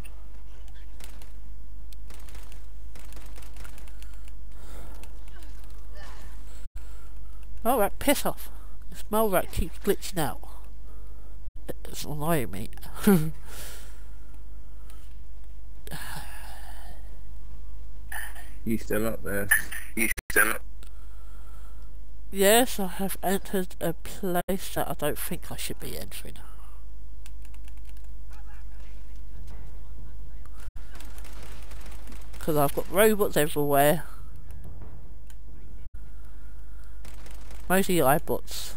Alright, piss off. This mole rat keeps glitching out. It's annoying me. You still up there? You still up? Yes, I have entered a place that I don't think I should be entering. Because I've got robots everywhere. Mostly Eyebots.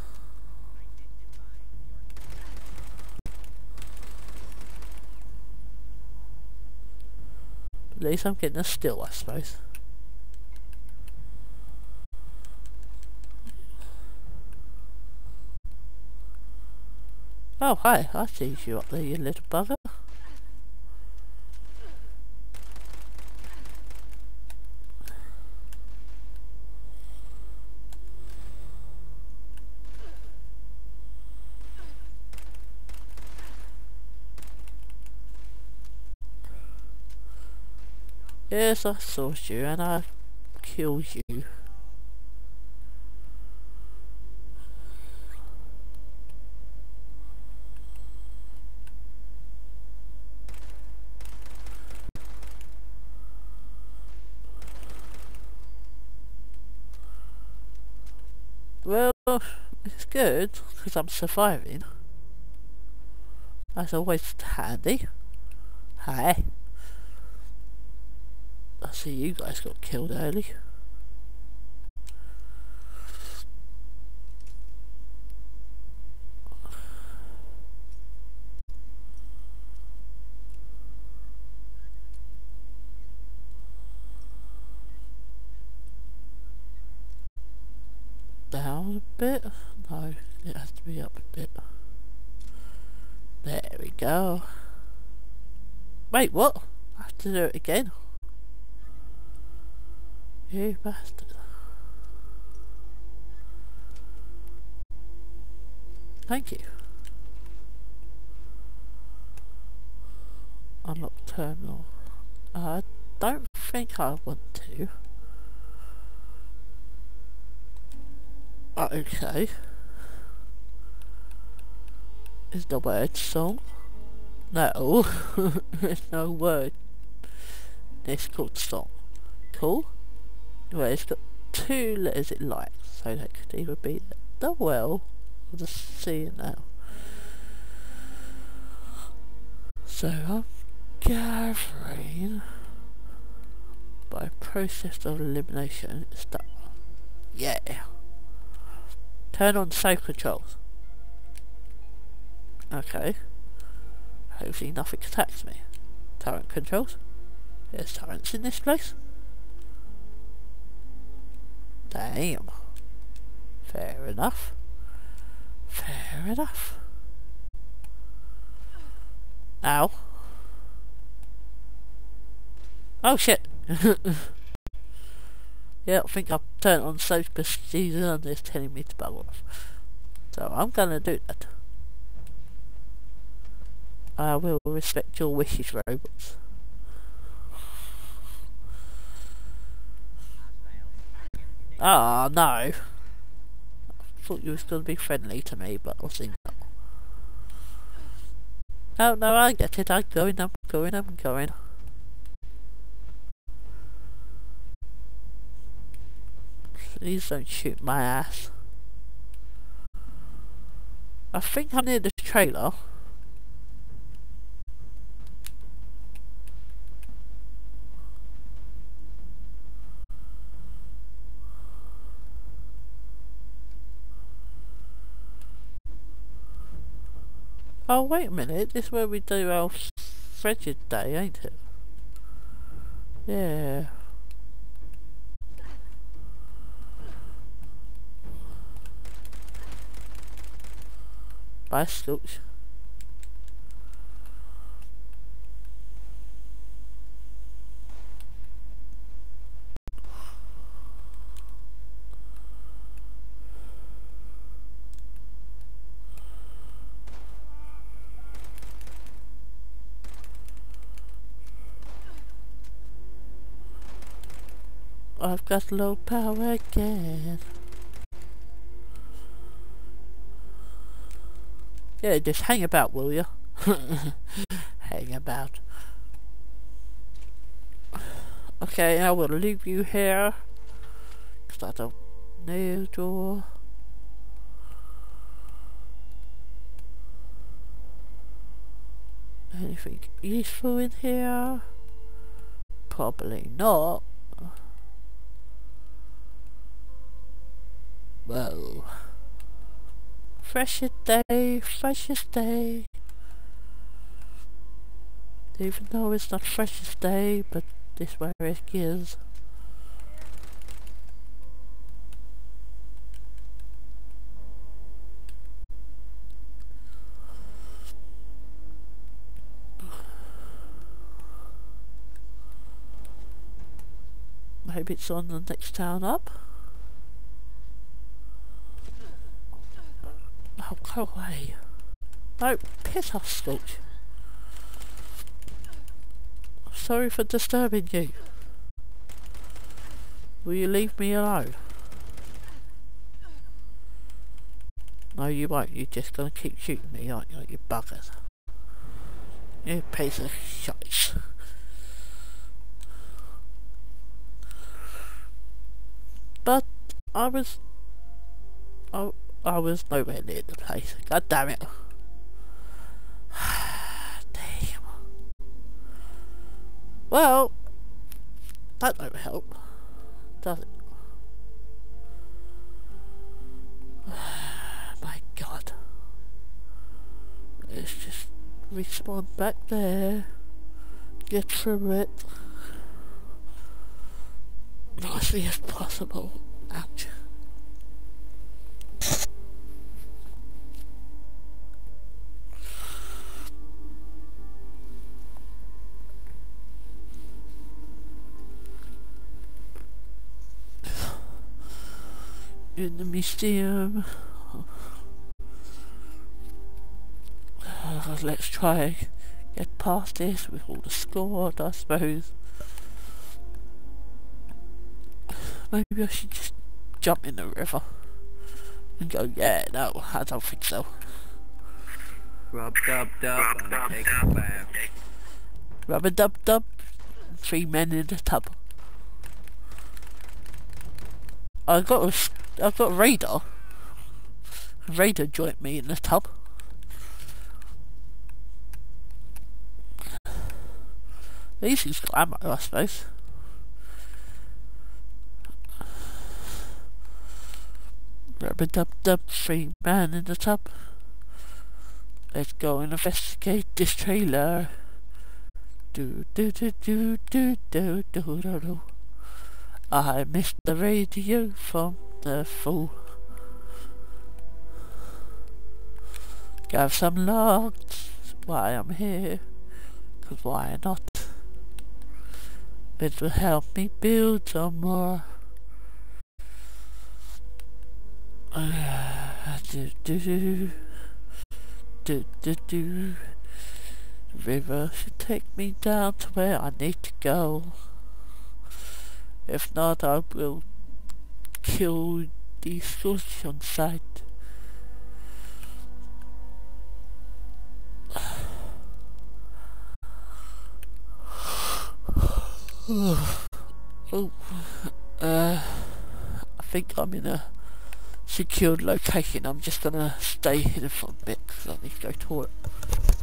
At least I'm getting a still, I suppose. Oh, hi, I see you up there, you little bugger. Yes, I saw you and I killed you. It's good because I'm surviving. That's always handy. Hi. I see you guys got killed early. down a bit? No, it has to be up a bit. Go. Wait, what? I have to do it again? You bastard. Thank you. Unlock terminal. I don't think I want to. Okay. Is the word song? No. There's no word. It's called song. Cool? Well, it's got two letters it likes, so that could either be the well or the sea now. So I'm gathering by process of elimination it's that one. Yeah. Turn on safe controls. Okay. Hopefully nothing attacks me. Turret controls. There's turrets in this place. Damn. Fair enough. Fair enough. Ow. Oh shit. yeah, I think I've turned on safe procedure and it's telling me to bug off. So I'm gonna do that. I will respect your wishes, robots. Ah, oh, no. I thought you was going to be friendly to me, but see now. Oh, no, I get it. I'm going, I'm going, I'm going. Please don't shoot my ass. I think I'm near the trailer. Oh, wait a minute. This is where we do our frigid day, ain't it? Yeah. Bye, Scooch. I've got low power again. Yeah, just hang about, will you? hang about. Okay, I will leave you here. Because I don't need your... Anything useful in here? Probably not. Whoa. Freshest day, freshest day. Even though it's not freshest day, but this where it is. Maybe it's on the next town up. Oh, go away. No, piss off, Scorch. Sorry for disturbing you. Will you leave me alone? No, you won't. You're just gonna keep shooting me, aren't you, you buggers? You piece of shit. But I was... I, I was nowhere near the place. God damn it. damn. Well, that don't help, does it? My god. Let's just respawn back there. Get through it. Nicely as possible. Ouch. In the museum. Uh, let's try get past this with all the squad, I suppose. Maybe I should just jump in the river and go, yeah, no, I don't think so. Rub dub dub and take a bath. Rubber dub dub, three men in the tub. I got a, s- I got radar. Radar joined me in the tub. These things ammo, I suppose. Rubber dub dub, three man in the tub. Let's go and investigate this trailer. Do do do do do do do do do. I missed the radio from the fool. Got some logs. Why I'm here? Cause why not? It will help me build some more. Uh, do do do do do do. River should take me down to where I need to go. If not, I will kill the source on sight. oh, uh, I think I'm in a secured location. I'm just gonna stay hidden for a bit because I need to go toilet. Did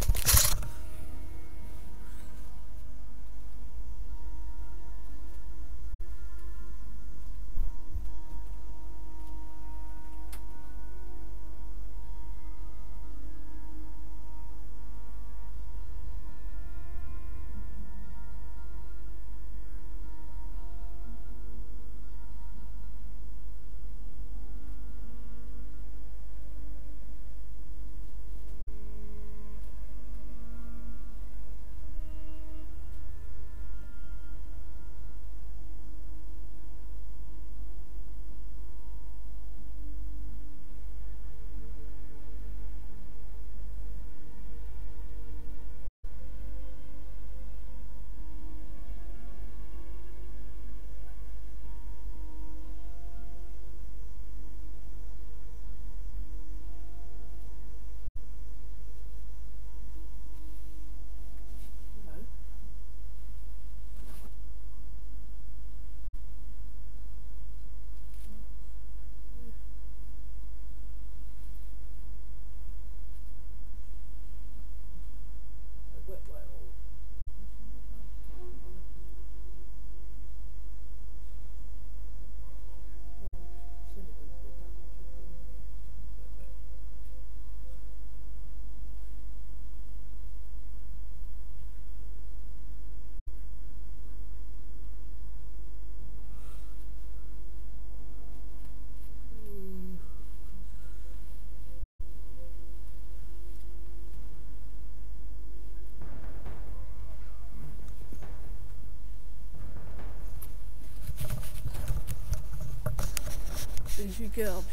you up?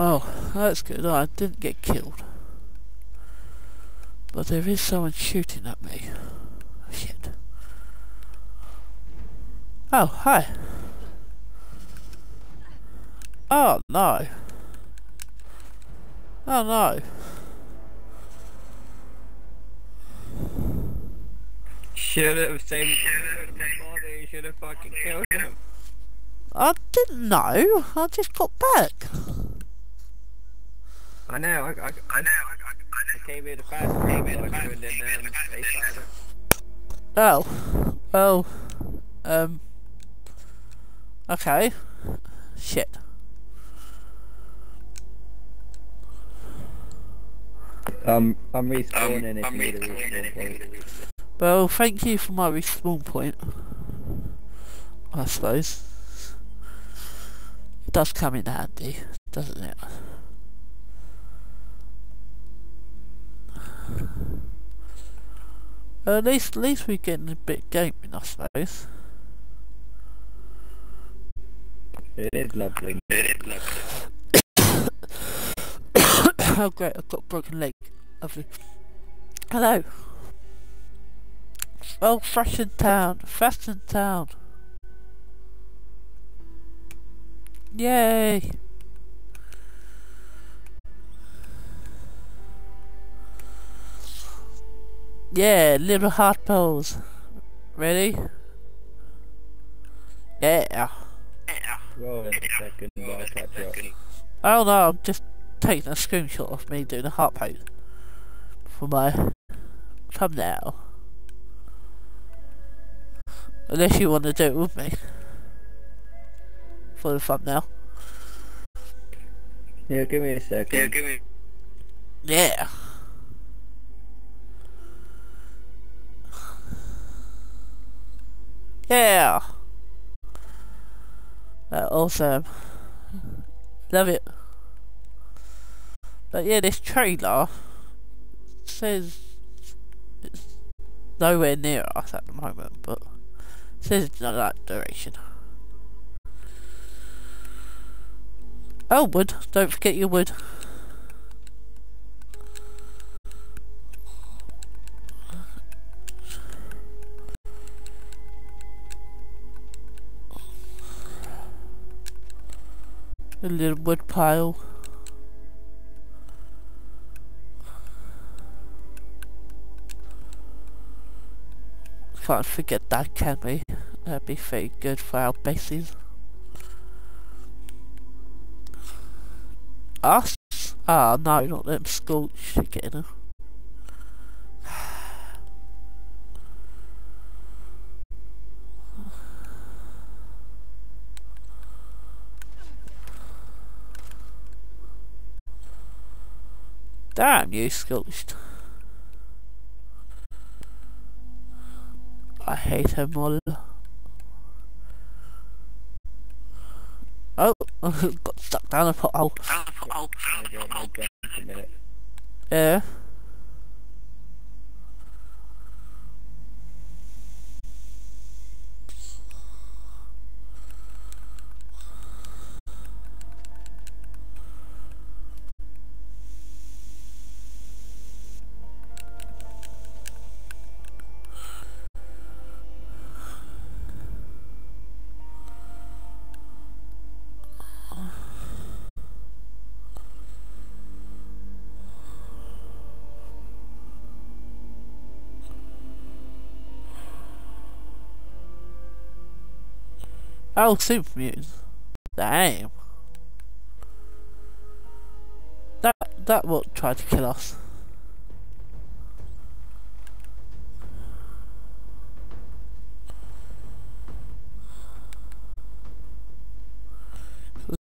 Oh, that's good. I didn't get killed. But there is someone shooting at me. Oh, shit. Oh, hi. Oh, no. Oh, no. Should have saved the body, should have fucking killed him. I didn't know. I just got back. I know, I, I, I know, I, I, I came here to fast came here to fast and then um, they started. Oh. Well. Um. Okay. Shit. Um, I'm respawning if you need a respawn point. Well, thank you for my respawn point. I suppose. It does come in handy, doesn't it? At least, at least we're getting a bit gaming, I suppose. It is lovely. oh great, I've got a broken leg. Lovely. Hello. Oh, Freshen Town. Freshen Town. Yay. Yeah, little hot pose. Ready? Yeah. Roll in a second while I catch up. Oh no, I'm just taking a screenshot of me doing a heart pose for my thumbnail. Unless you want to do it with me for the thumbnail. Yeah, give me a second. Yeah, give me. Yeah. Yeah. Uh, awesome. Love it. But yeah, this trailer says it's nowhere near us at the moment, but says it's not that direction. Oh, wood. Don't forget your wood. A little wood pile. Can't forget that, can we? That'd be very good for our bases. Us? Ah, no, not them scorch again. Damn you, scorched. I hate him all. Oh, got stuck down a pothole. Oh, I got my gun in a minute. Yeah. Oh, super mutants. Damn. That that what tried to kill us.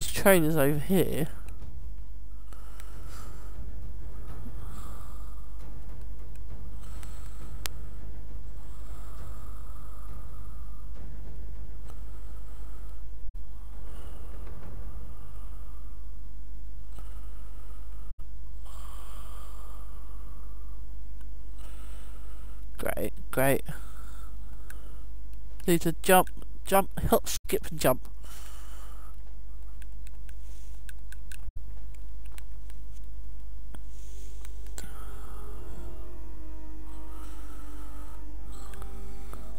This train is over here. Great. Need to jump, jump, hop, skip and jump.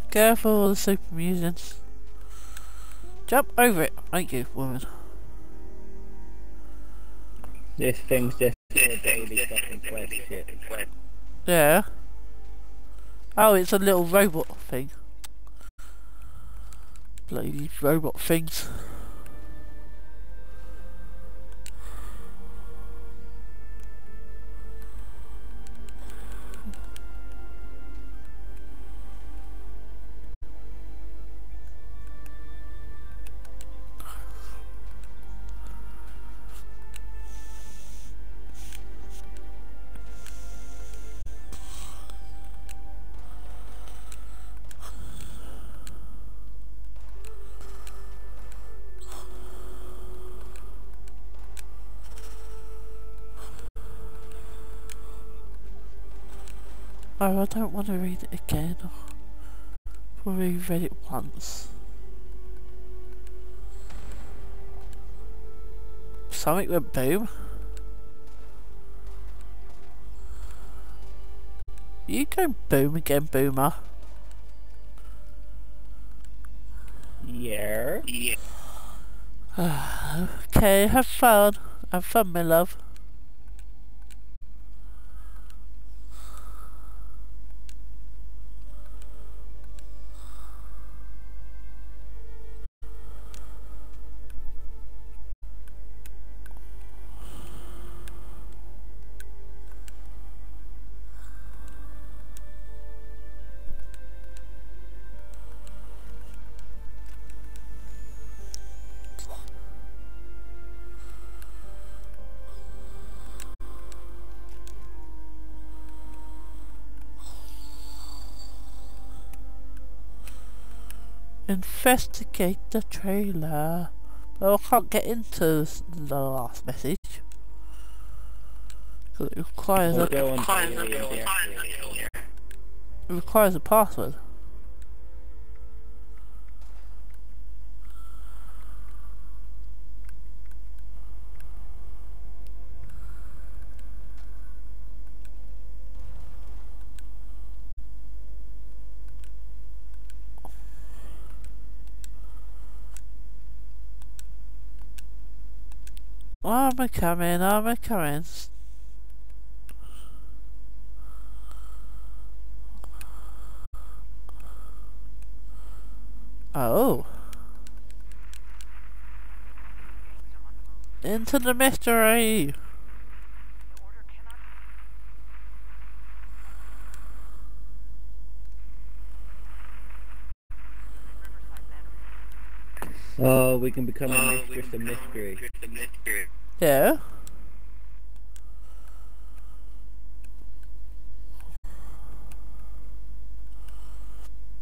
Careful, the super mutants. Jump over it. Thank you, woman. This thing's just a daily fucking quest shit. Yeah. Oh, it's a little robot thing. Bloody robot things. Oh, I don't want to read it again. Oh, I've already read it once. Something went boom. You go boom again, boomer. Yeah. Yeah. Okay, have fun. Have fun, my love. Investigate the trailer. But I can't get into the last message. 'Cause it requires We'll a, go on to Fine, Alien okay, Death fine, Rally. okay. it requires a password. I'm a coming, I'm a coming. Oh. Into the mystery. Oh, we can become a mistress of mystery. Yeah.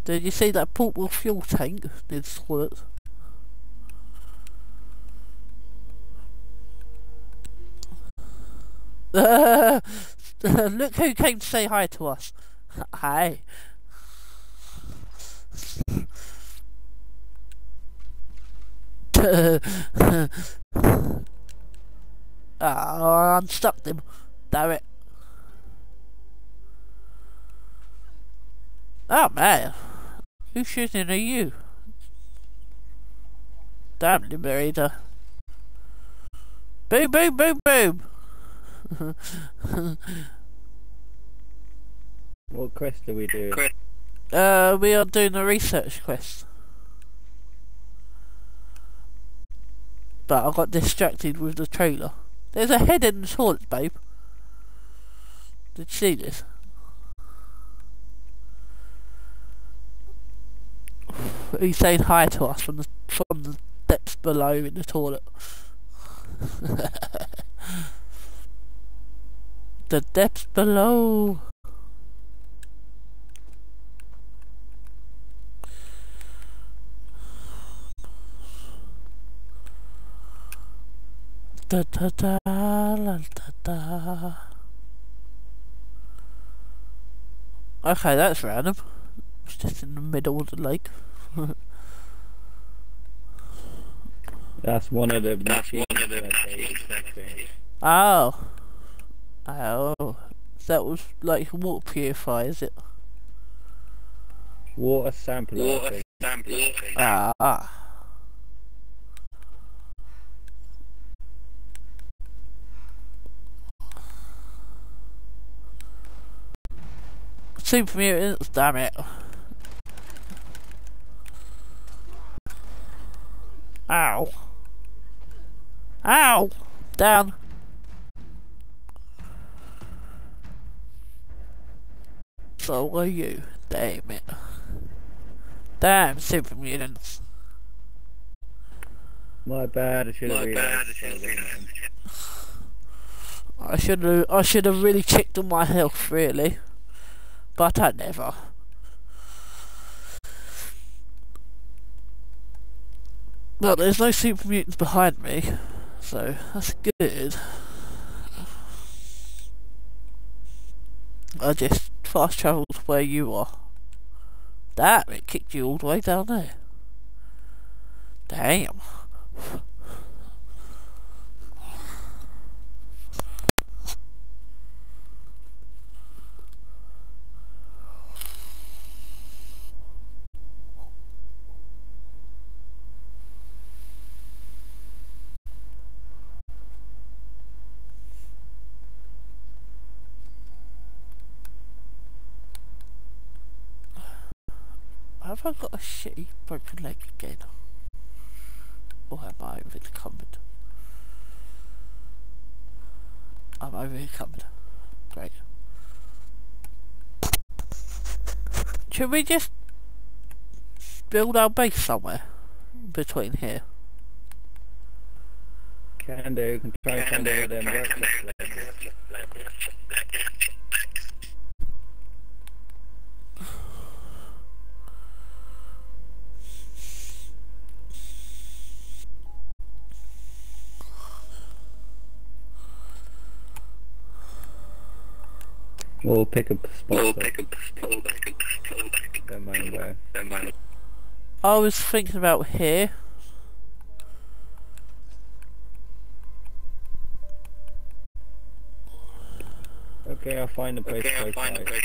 Did er you see that portable fuel tank the toilet? Look who came to say hi to us. Hi. Oh, I unstuck them. Damn it. Oh man. Who's shooting at you? Damn Liberator. Boom, boom, boom, boom. What quest are we doing? Uh, we are doing a research quest. But I got distracted with the trailer. There's a head in the toilet, babe. Did you see this? He's saying hi to us from the from the depths below in the toilet. the depths below. Da da da la da da. Okay, that's random. It's just in the middle of the lake. That's one of the That's one of the that they machines that they Oh. Oh. That was like water purifier, is it? Water sampler. Water think. sample. Ah. Super mutants, damn it. Ow. Ow! Down. So are you. Damn it. Damn super mutants. My bad. I should have My bad. realised. I should have realised. I should have I should have really checked on my health really. But I never. But there's no super mutants behind me, so that's good. I just fast travelled to where you are. Damn, it kicked you all the way down there. Damn. Have I got a shitty broken leg again? Or am I over the cupboard? I'm over the cupboard. Great. Should we just build our base somewhere between here? Can do, can try and find We'll pick a spot. We'll pick up, we'll pick up, we'll pick up. Don't mind where. Don't mind. I was thinking about here. Okay, I'll find a place Okay, I'll find a by. place,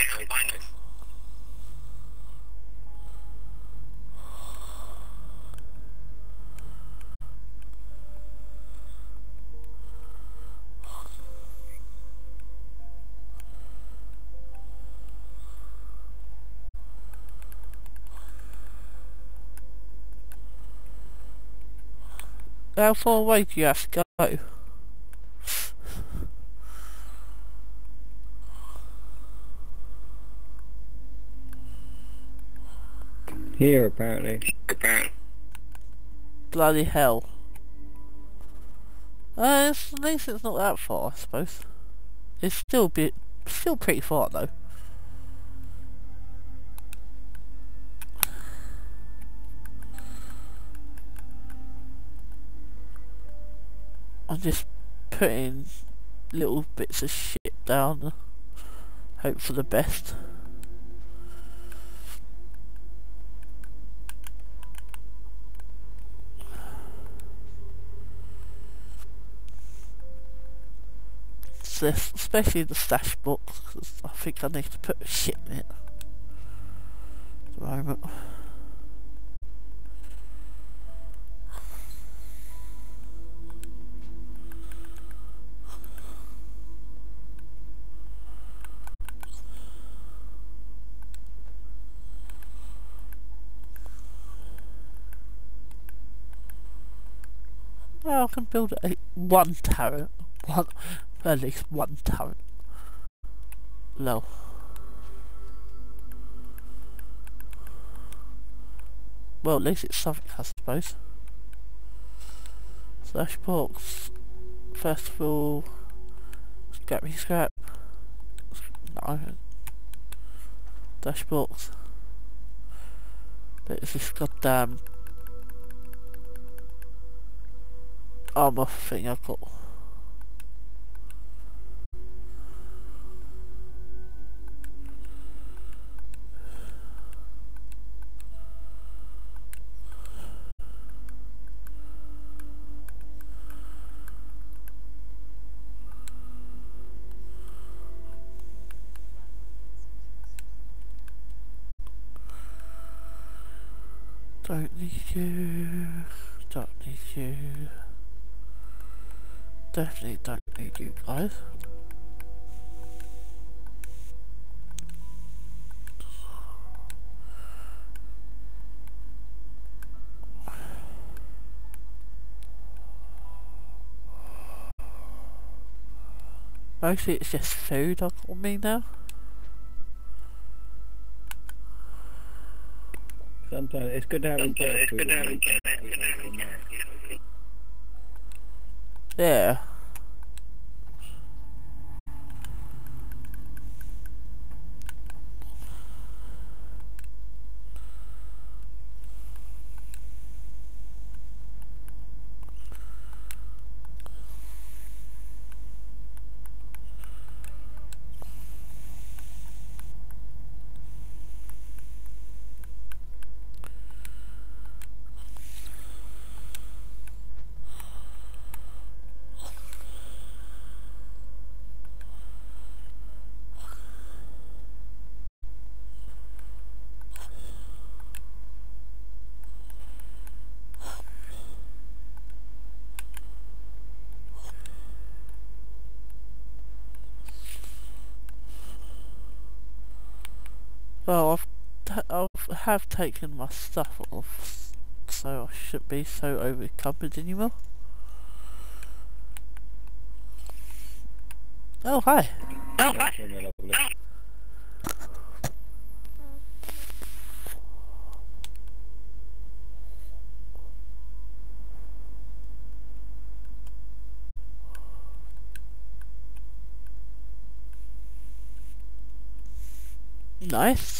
How far away do you have to go? Here, apparently. Bloody hell. Uh, at least it's not that far, I suppose. It's still a bit, still pretty far though. I'm just putting little bits of shit down. Hope for the best. This, especially the stash box, 'cause I think I need to put shit in it. At the moment. Well, I can build a one turret. One, at least one turret. No. Well, at least it's something, I suppose. Slash box. First of all, scrap me scrap. No. Dash box. There's this goddamn armor thing I've got. Don't need you. Don't need you. Definitely don't need you guys. Mostly it's just food I've on me now. Sometimes it's good to have a Sometimes it's good to have a a Yeah. Have taken my stuff off, so I shouldn't be so overcumbered anymore. Oh hi. Oh, lovely. Nice.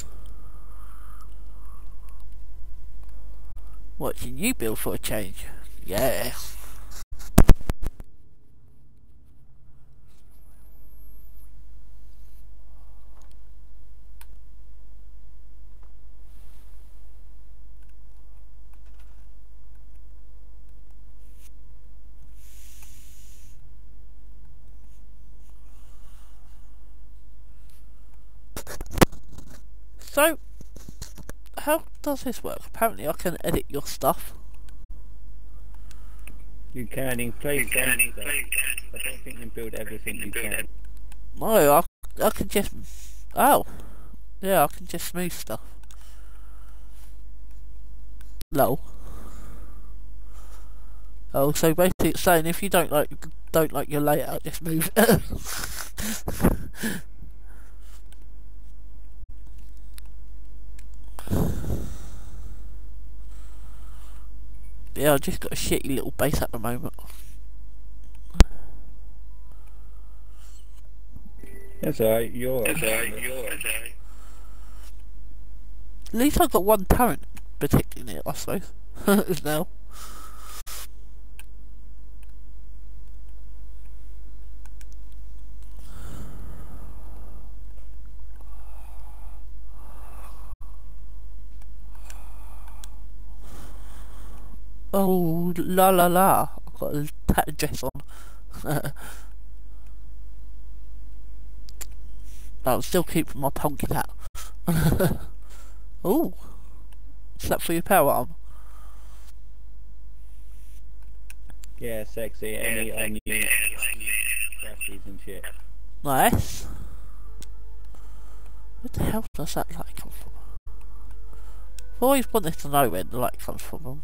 Watching you build for a change. Yeah. So, how does this work? Apparently I can edit your stuff. You can include some stuff. I don't think you can build everything you can. No, I, I can just... Oh. Yeah, I can just smooth stuff. Lol. Oh, so basically it's saying if you don't like don't like your layout, just move it. yeah, I've just got a shitty little base at the moment. That's alright, you're That's alright, you're alright. At least I've got one turret protecting it, I suppose. now. Oh la la la! I've got a tattered dress on. I'll still keep my pumpkin hat. oh, is that for your power arm? Yeah, sexy. Any on you crashes and shit. Nice. Where the hell does that light come from? I've always wanted to know where the light comes from.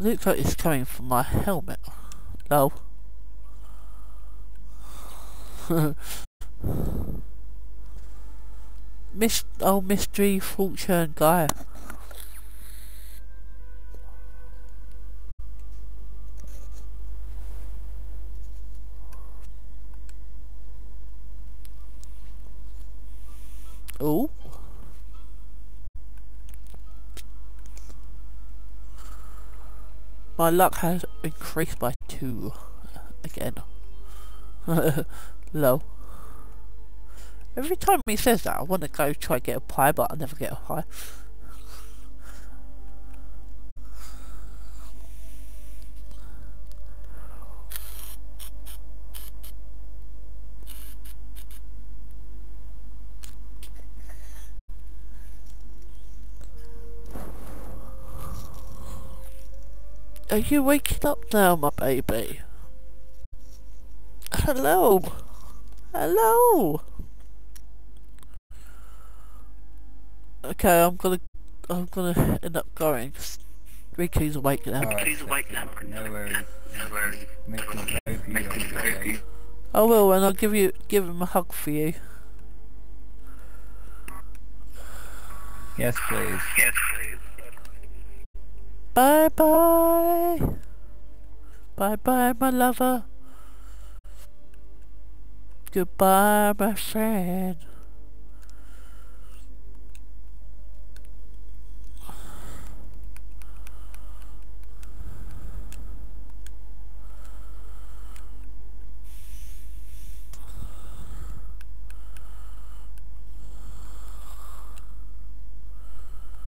Looks like it's coming from my helmet. No. Miss oh mystery fortune guy. Oh. My luck has increased by two uh, again. Low. Every time he says that, I want to go try and get a pie, but I never get a pie. Are you waking up now, my baby? Hello? Hello? Okay, I'm gonna, I'm gonna end up going. 'cause Riku's awake now. Alright, Please awake now. No worries. No worries. Make me go you on the day. I will, and I'll give you, give him a hug for you. Yes, please. Yes, please. Bye bye. Bye bye, my lover. Goodbye, my friend.